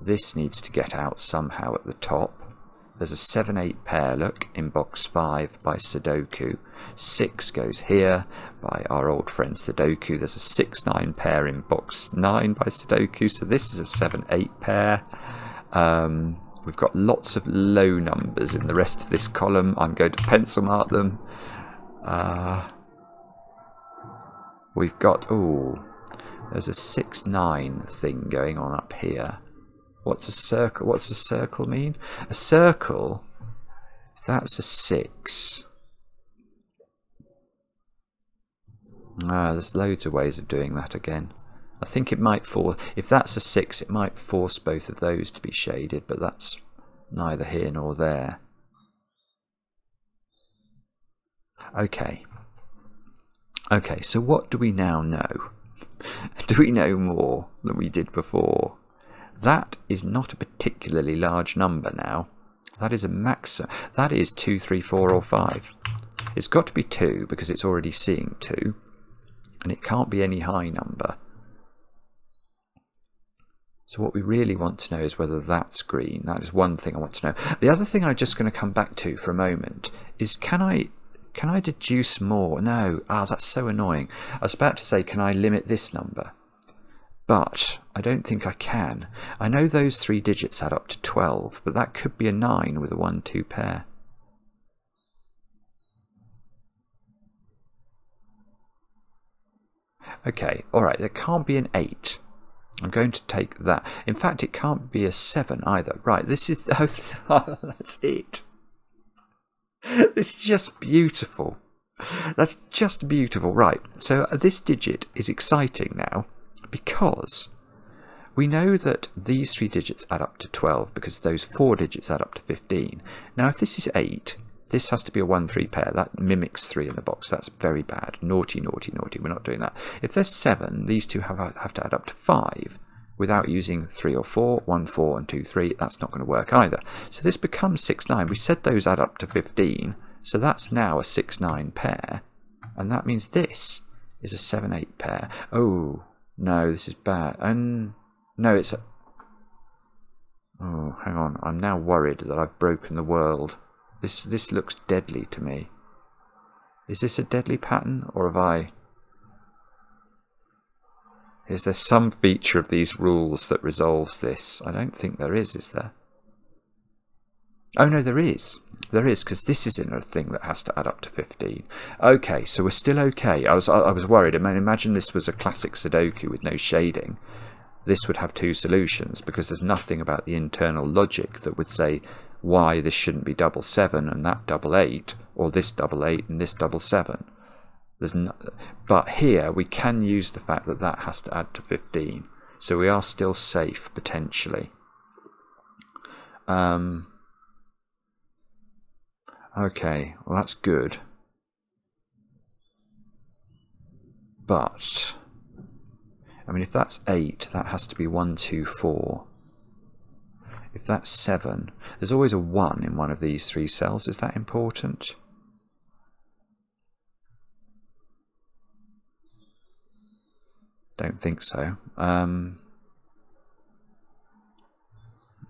This needs to get out somehow at the top. There's a 7-8 pair, look, in box 5 by Sudoku. 6 goes here by our old friend Sudoku. There's a 6-9 pair in box 9 by Sudoku, so this is a 7-8 pair. Um, we've got lots of low numbers in the rest of this column. I'm going to pencil mark them. Uh, we've got, oh, there's a 6-9 thing going on up here. What's a circle? What's a circle mean? A circle, that's a 6. Ah, there's loads of ways of doing that again. I think it might force, if that's a 6, it might force both of those to be shaded, but that's neither here nor there. Okay. Okay, so what do we now know? do we know more than we did before? That is not a particularly large number now. That is a max. That is 2, 3, 4 or 5. It's got to be 2 because it's already seeing 2. And it can't be any high number. So what we really want to know is whether that's green. That is one thing I want to know. The other thing I'm just going to come back to for a moment is can I can I deduce more? No. Ah, that's so annoying. I was about to say can I limit this number? But I don't think I can. I know those three digits add up to 12, but that could be a 9 with a 1-2 pair. Okay, alright, there can't be an 8. I'm going to take that. In fact, it can't be a 7 either. Right, this is... Oh, that's it. This is just beautiful. That's just beautiful. Right, so this digit is exciting now because we know that these three digits add up to 12 because those four digits add up to 15. Now, if this is 8, this has to be a 1-3 pair. That mimics 3 in the box. That's very bad. Naughty, naughty, naughty. We're not doing that. If there's 7, these two have, have to add up to 5 without using 3 or 4, 1, 4 and 2, 3. That's not going to work either. So this becomes 6, 9. We said those add up to 15. So that's now a 6, 9 pair. And that means this is a 7, 8 pair. Oh, no, this is bad. And no, it's. Oh, hang on. I'm now worried that I've broken the world. This this looks deadly to me. Is this a deadly pattern, or have I... Is there some feature of these rules that resolves this? I don't think there is, is there? Oh no, there is. There is, because this is in a thing that has to add up to 15. Okay, so we're still okay. I was I was worried. I mean, imagine this was a classic Sudoku with no shading. This would have two solutions, because there's nothing about the internal logic that would say why this shouldn't be double seven and that double eight, or this double eight and this double seven. There's no, but here we can use the fact that that has to add to 15. So we are still safe, potentially. Um, okay, well that's good. But, I mean, if that's 8, that has to be 1, 2, 4. If that's 7, there's always a 1 in one of these three cells. Is that important? Don't think so. Um,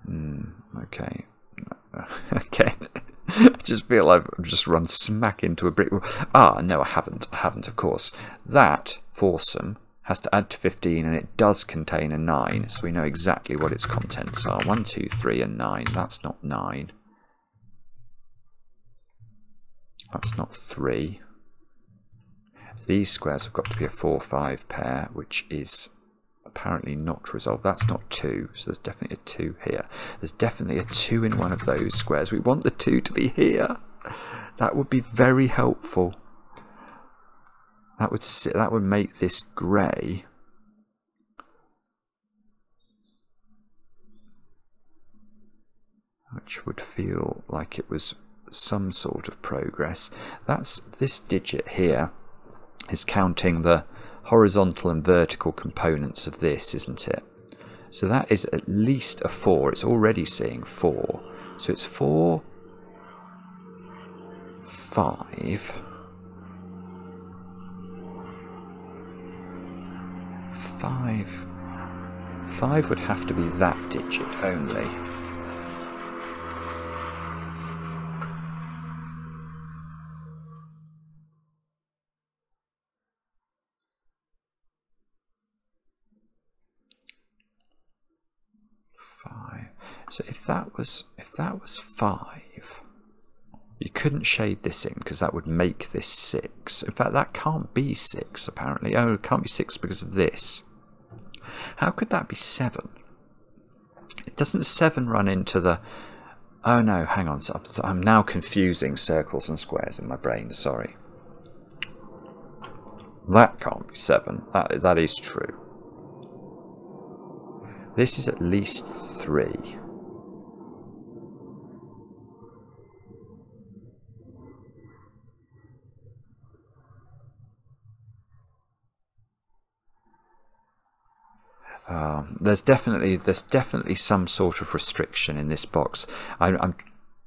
mm, okay. okay. I just feel like I've just run smack into a brick wall. Ah, no, I haven't. I haven't, of course. That foursome has to add to 15 and it does contain a 9, so we know exactly what its contents are. 1, 2, 3 and 9. That's not 9. That's not 3. These squares have got to be a 4, 5 pair, which is apparently not resolved. That's not 2, so there's definitely a 2 here. There's definitely a 2 in one of those squares. We want the 2 to be here. That would be very helpful. That would sit that would make this grey. Which would feel like it was some sort of progress. That's this digit here is counting the horizontal and vertical components of this, isn't it? So that is at least a 4. It's already seeing 4. So it's 4, 5, Five. Five would have to be that digit only. Five. So if that was if that was five, you couldn't shade this in because that would make this 6. In fact, that can't be 6, apparently. Oh, it can't be 6 because of this. How could that be 7? It doesn't 7 run into the... Oh no, hang on. I'm now confusing circles and squares in my brain, sorry. That can't be 7. That, that is true. This is at least 3. Um, there's definitely there's definitely some sort of restriction in this box. I, I'm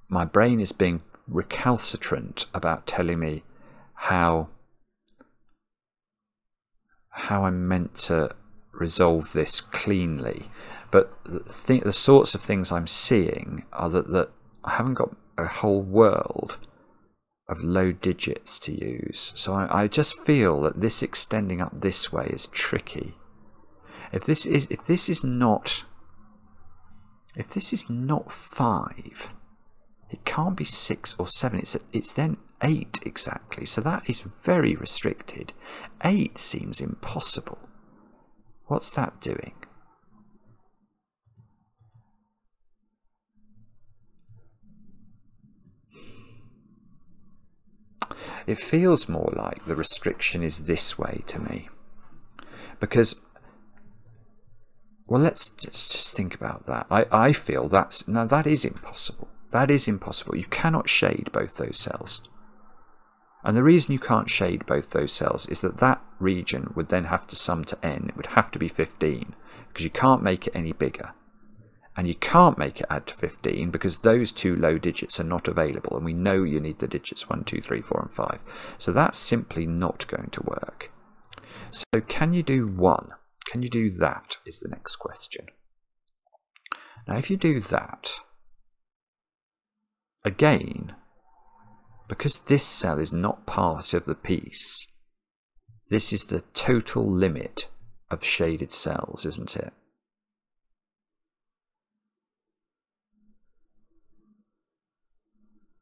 my brain is being recalcitrant about telling me how how I'm meant to resolve this cleanly. But the, the sorts of things I'm seeing are that, that I haven't got a whole world of low digits to use. So I, I just feel that this extending up this way is tricky. If this is if this is not if this is not five, it can't be six or seven. It's it's then eight exactly. So that is very restricted. Eight seems impossible. What's that doing? It feels more like the restriction is this way to me. Because, well, let's just, just think about that. I, I feel that's, now that is impossible. That is impossible. You cannot shade both those cells. And the reason you can't shade both those cells is that that region would then have to sum to n. It would have to be 15 because you can't make it any bigger. And you can't make it add to 15 because those two low digits are not available. And we know you need the digits 1, 2, 3, 4 and 5. So that's simply not going to work. So can you do 1? Can you do that is the next question. Now if you do that, again, because this cell is not part of the piece, this is the total limit of shaded cells, isn't it?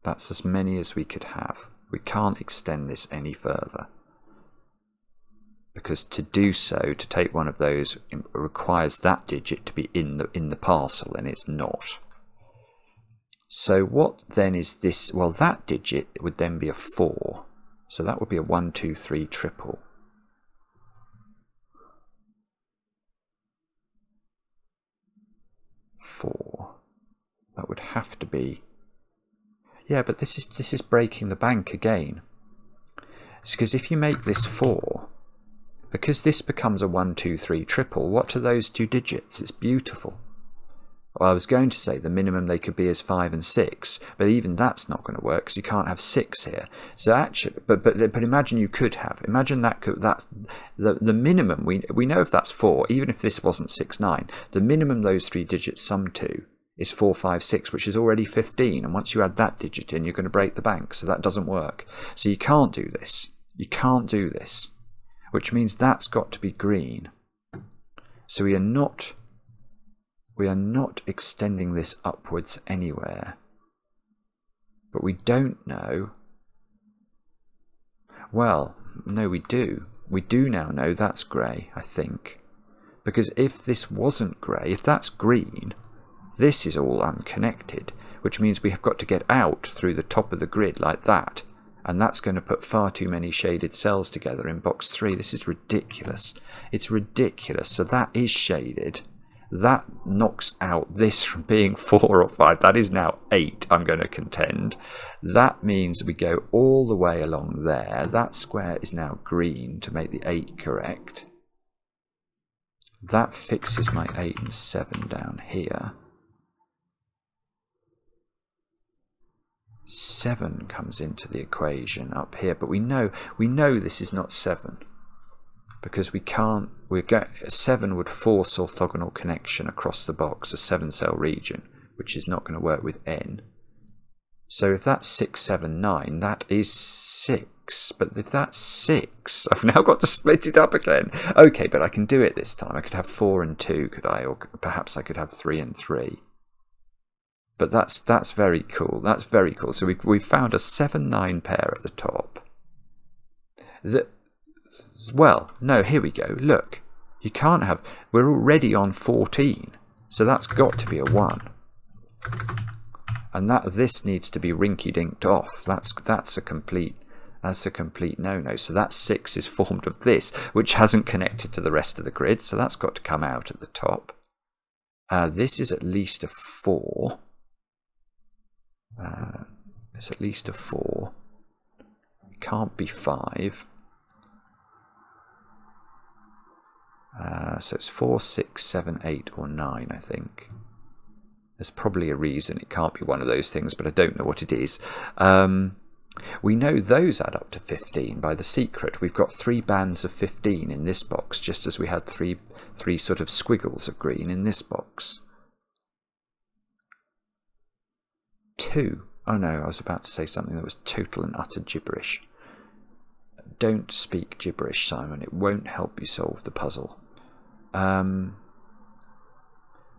That's as many as we could have. We can't extend this any further. Because to do so, to take one of those, requires that digit to be in the, in the parcel, and it's not. So what then is this? Well, that digit would then be a 4. So that would be a 1, 2, 3 triple. Four. That would have to be. Yeah, but this is this is breaking the bank again. Because if you make this four, because this becomes a one, two, three triple, what are those two digits? It's beautiful. Well, I was going to say the minimum they could be is five and six, but even that's not going to work because you can't have six here. So actually, but but but imagine you could have. Imagine that could that the the minimum we we know if that's four, even if this wasn't six nine, the minimum those three digits sum to is four five six, which is already fifteen. And once you add that digit in, you're going to break the bank. So that doesn't work. So you can't do this. You can't do this, which means that's got to be green. So we are not we are not extending this upwards anywhere. But we don't know. Well, no, we do. We do now know that's grey, I think. Because if this wasn't grey, if that's green, this is all unconnected, which means we have got to get out through the top of the grid like that. And that's going to put far too many shaded cells together in box 3. This is ridiculous. It's ridiculous. So that is shaded that knocks out this from being four or five. That is now eight, I'm going to contend. That means we go all the way along there. That square is now green to make the eight correct. That fixes my eight and seven down here. Seven comes into the equation up here, but we know we know this is not seven because we can't we get 7 would force orthogonal connection across the box a 7 cell region which is not going to work with n. So if that's 6 7 9 that is 6 but if that's 6 I've now got to split it up again. Okay but I can do it this time. I could have 4 and 2 could I? Or perhaps I could have 3 and 3 but that's that's very cool that's very cool so we we found a 7 9 pair at the top that well, no, here we go. Look, you can't have... We're already on 14, so that's got to be a 1. And that this needs to be rinky-dinked off. That's that's a complete that's a complete no-no. So that 6 is formed of this, which hasn't connected to the rest of the grid, so that's got to come out at the top. Uh, this is at least a 4. Uh, it's at least a 4. It can't be 5. Uh, so it's 4, 6, 7, 8 or 9 I think. There's probably a reason it can't be one of those things but I don't know what it is. Um, we know those add up to 15 by the secret. We've got three bands of 15 in this box just as we had three, three sort of squiggles of green in this box. 2. Oh no, I was about to say something that was total and utter gibberish. Don't speak gibberish, Simon. It won't help you solve the puzzle. Um,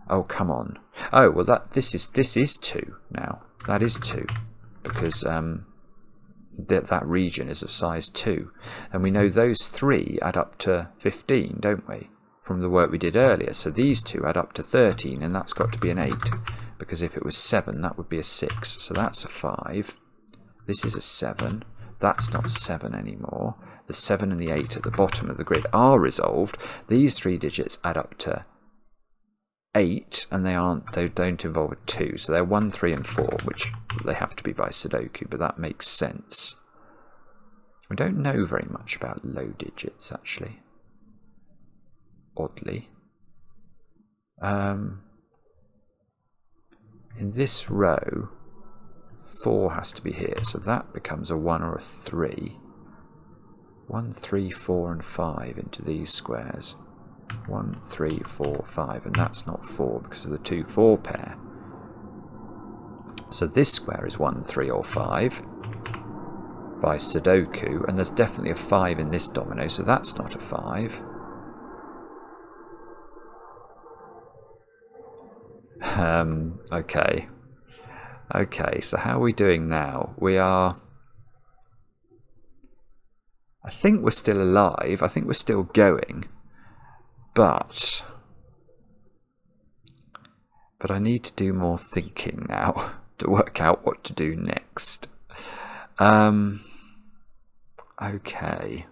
oh, come on. Oh, well, that this is this is 2 now. That is 2 because um, that, that region is of size 2. And we know those three add up to 15, don't we? From the work we did earlier. So these two add up to 13, and that's got to be an 8. Because if it was 7, that would be a 6. So that's a 5. This is a 7. That's not 7 anymore. The 7 and the 8 at the bottom of the grid are resolved. These three digits add up to 8 and they aren't they don't involve a 2 so they're 1 3 and 4 which they have to be by sudoku but that makes sense we don't know very much about low digits actually oddly um, in this row 4 has to be here so that becomes a 1 or a 3 1 3 4 and 5 into these squares one, three, four, five, and that's not four because of the two, four pair. So this square is one, three, or five by Sudoku, and there's definitely a five in this domino, so that's not a five. Um, okay. Okay, so how are we doing now? We are... I think we're still alive. I think we're still going. But but I need to do more thinking now to work out what to do next. Um, okay.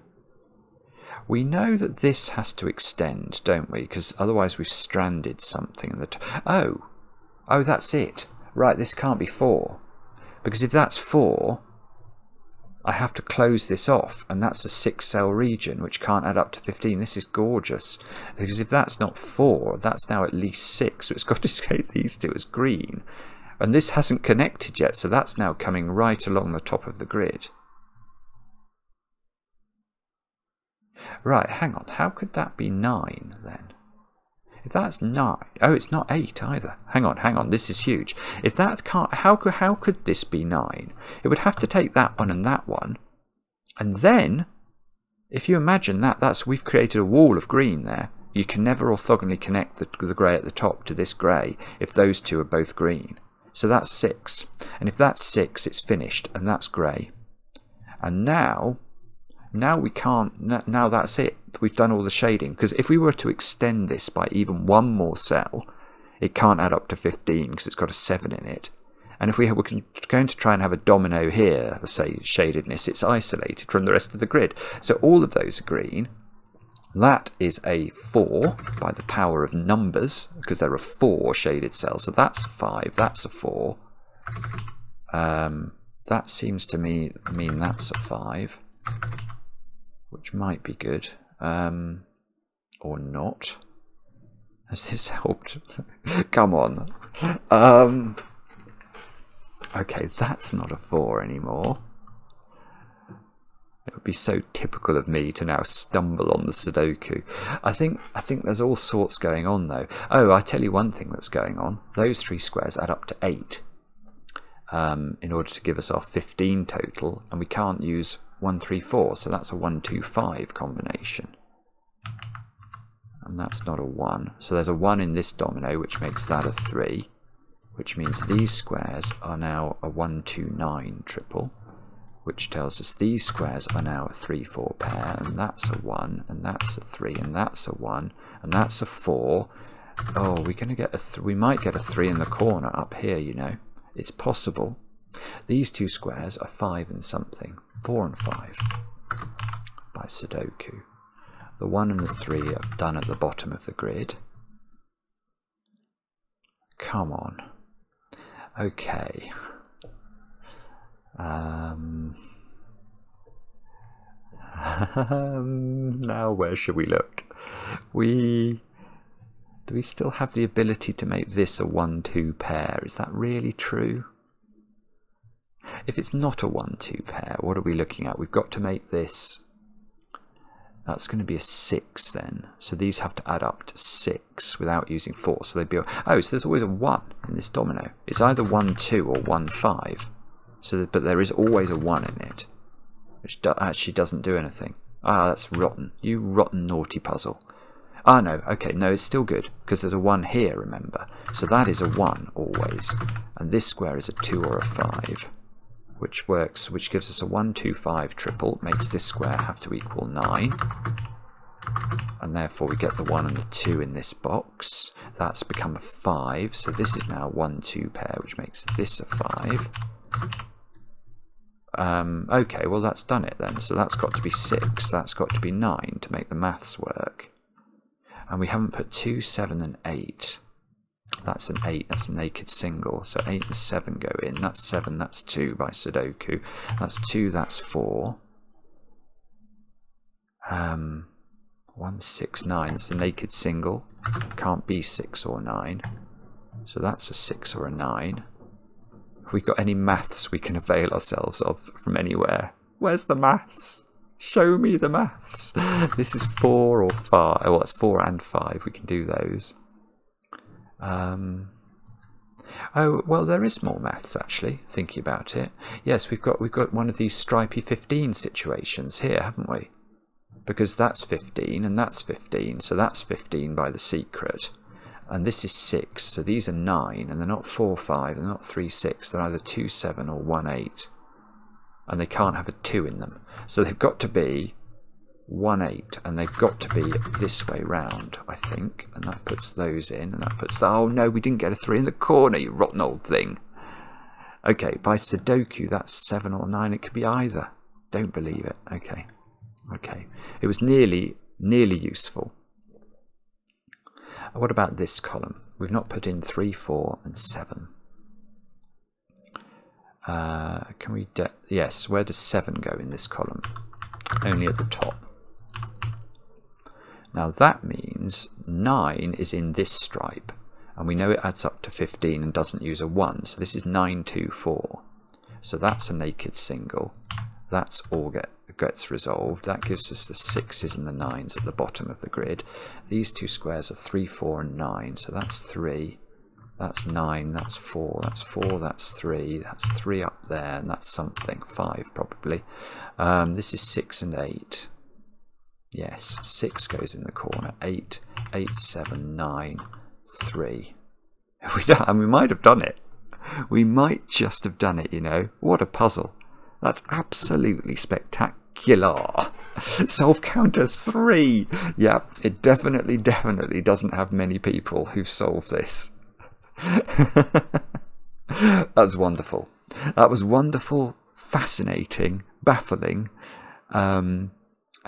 We know that this has to extend, don't we? Because otherwise we've stranded something in the... oh! Oh, that's it. Right, this can't be 4. Because if that's 4, I have to close this off and that's a six cell region which can't add up to 15 this is gorgeous because if that's not four that's now at least six so it's got to escape these two as green and this hasn't connected yet so that's now coming right along the top of the grid right hang on how could that be nine then if that's nine, oh, it's not eight either. Hang on, hang on. This is huge. If that can't, how could how could this be nine? It would have to take that one and that one, and then, if you imagine that, that's we've created a wall of green there. You can never orthogonally connect the, the grey at the top to this grey if those two are both green. So that's six, and if that's six, it's finished, and that's grey. And now now we can't, now that's it. We've done all the shading. Because if we were to extend this by even one more cell, it can't add up to 15 because it's got a 7 in it. And if we were going to try and have a domino here, say shadedness, it's isolated from the rest of the grid. So all of those are green. That is a 4 by the power of numbers, because there are 4 shaded cells. So that's 5, that's a 4. Um, that seems to me mean that's a 5 which might be good, um, or not. Has this helped? Come on. Um, okay, that's not a four anymore. It would be so typical of me to now stumble on the Sudoku. I think I think there's all sorts going on though. Oh, I tell you one thing that's going on. Those three squares add up to eight. Um, in order to give us our 15 total, and we can't use 134, so that's a 125 combination. And that's not a 1. So there's a 1 in this domino, which makes that a 3, which means these squares are now a 129 triple, which tells us these squares are now a 3-4 pair, and that's a 1, and that's a 3, and that's a 1, and that's a 4. Oh, we're going to get a we might get a 3 in the corner up here, you know. It's possible. These two squares are 5 and something. 4 and 5 by Sudoku. The 1 and the 3 are done at the bottom of the grid. Come on. Okay. Um, now where should we look? We do we still have the ability to make this a 1-2 pair? Is that really true? If it's not a 1-2 pair, what are we looking at? We've got to make this... That's going to be a 6 then. So these have to add up to 6 without using 4. So they'd be... Oh, so there's always a 1 in this domino. It's either 1-2 or 1-5. So, But there is always a 1 in it. Which do actually doesn't do anything. Ah, that's rotten. You rotten naughty puzzle. Ah, no, okay, no, it's still good, because there's a 1 here, remember. So that is a 1, always. And this square is a 2 or a 5, which works, which gives us a 1, 2, 5 triple, makes this square have to equal 9. And therefore we get the 1 and the 2 in this box. That's become a 5, so this is now 1, 2 pair, which makes this a 5. Um, okay, well that's done it then. So that's got to be 6, that's got to be 9 to make the maths work. And we haven't put 2, 7 and 8. That's an 8, that's a naked single. So 8 and 7 go in. That's 7, that's 2 by Sudoku. That's 2, that's 4. Um, 1, 6, 9. That's a naked single. Can't be 6 or 9. So that's a 6 or a 9. Have we got any maths we can avail ourselves of from anywhere? Where's the maths? Show me the maths. This is 4 or 5. Well, it's 4 and 5. We can do those. Um, oh, well, there is more maths, actually, thinking about it. Yes, we've got, we've got one of these stripy 15 situations here, haven't we? because that's 15 and that's 15 so that's 15 by the secret and this is 6 so these are 9 and they're not 4 5 they're not 3 6 they're either 2 7 or 1 8 and they can't have a 2 in them so they've got to be 1 8 and they've got to be this way round I think and that puts those in and that puts the oh no we didn't get a 3 in the corner you rotten old thing okay by Sudoku that's 7 or 9 it could be either don't believe it okay Okay, it was nearly, nearly useful. What about this column? We've not put in 3, 4 and 7. Uh, can we, yes, where does 7 go in this column? Only at the top. Now that means 9 is in this stripe, and we know it adds up to 15 and doesn't use a 1, so this is 924. So that's a naked single. That's all get gets resolved. That gives us the 6s and the 9s at the bottom of the grid. These two squares are 3, 4 and 9, so that's 3. That's 9, that's 4, that's 4, that's 3, that's 3 up there, and that's something, 5 probably. Um, this is 6 and 8. Yes, 6 goes in the corner, 8, 8, 7, 9, 3. We, and we might have done it. We might just have done it, you know. What a puzzle. That's absolutely spectacular. Solve counter three. Yeah, it definitely, definitely doesn't have many people who solve this. That's wonderful. That was wonderful, fascinating, baffling, um,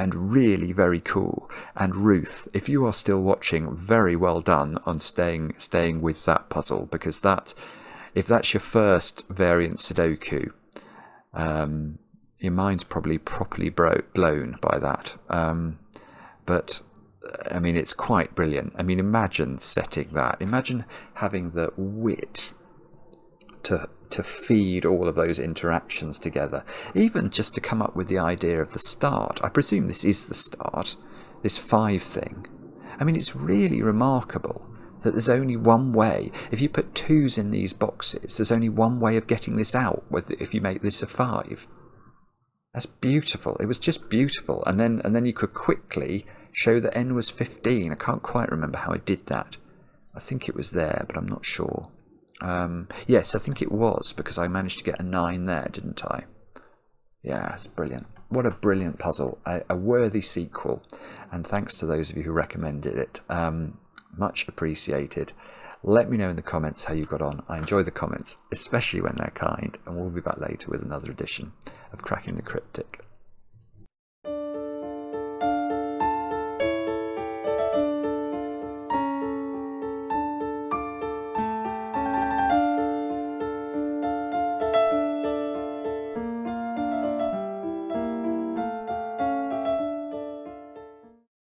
and really very cool. And Ruth, if you are still watching, very well done on staying staying with that puzzle because that, if that's your first variant Sudoku, um, your mind's probably properly bro- blown by that. Um, but I mean, it's quite brilliant. I mean, imagine setting that. Imagine having the wit to to feed all of those interactions together, even just to come up with the idea of the start. I presume this is the start. This five thing. I mean, it's really remarkable that there's only one way. If you put twos in these boxes, there's only one way of getting this out with if you make this a five. That's beautiful. It was just beautiful. And then and then you could quickly show that n was 15. I can't quite remember how I did that. I think it was there, but I'm not sure. Um, yes, I think it was because I managed to get a 9 there, didn't I? Yeah, it's brilliant. What a brilliant puzzle. A, a worthy sequel. And thanks to those of you who recommended it. Um, much appreciated. Let me know in the comments how you got on. I enjoy the comments, especially when they're kind, and we'll be back later with another edition of Cracking the Cryptic.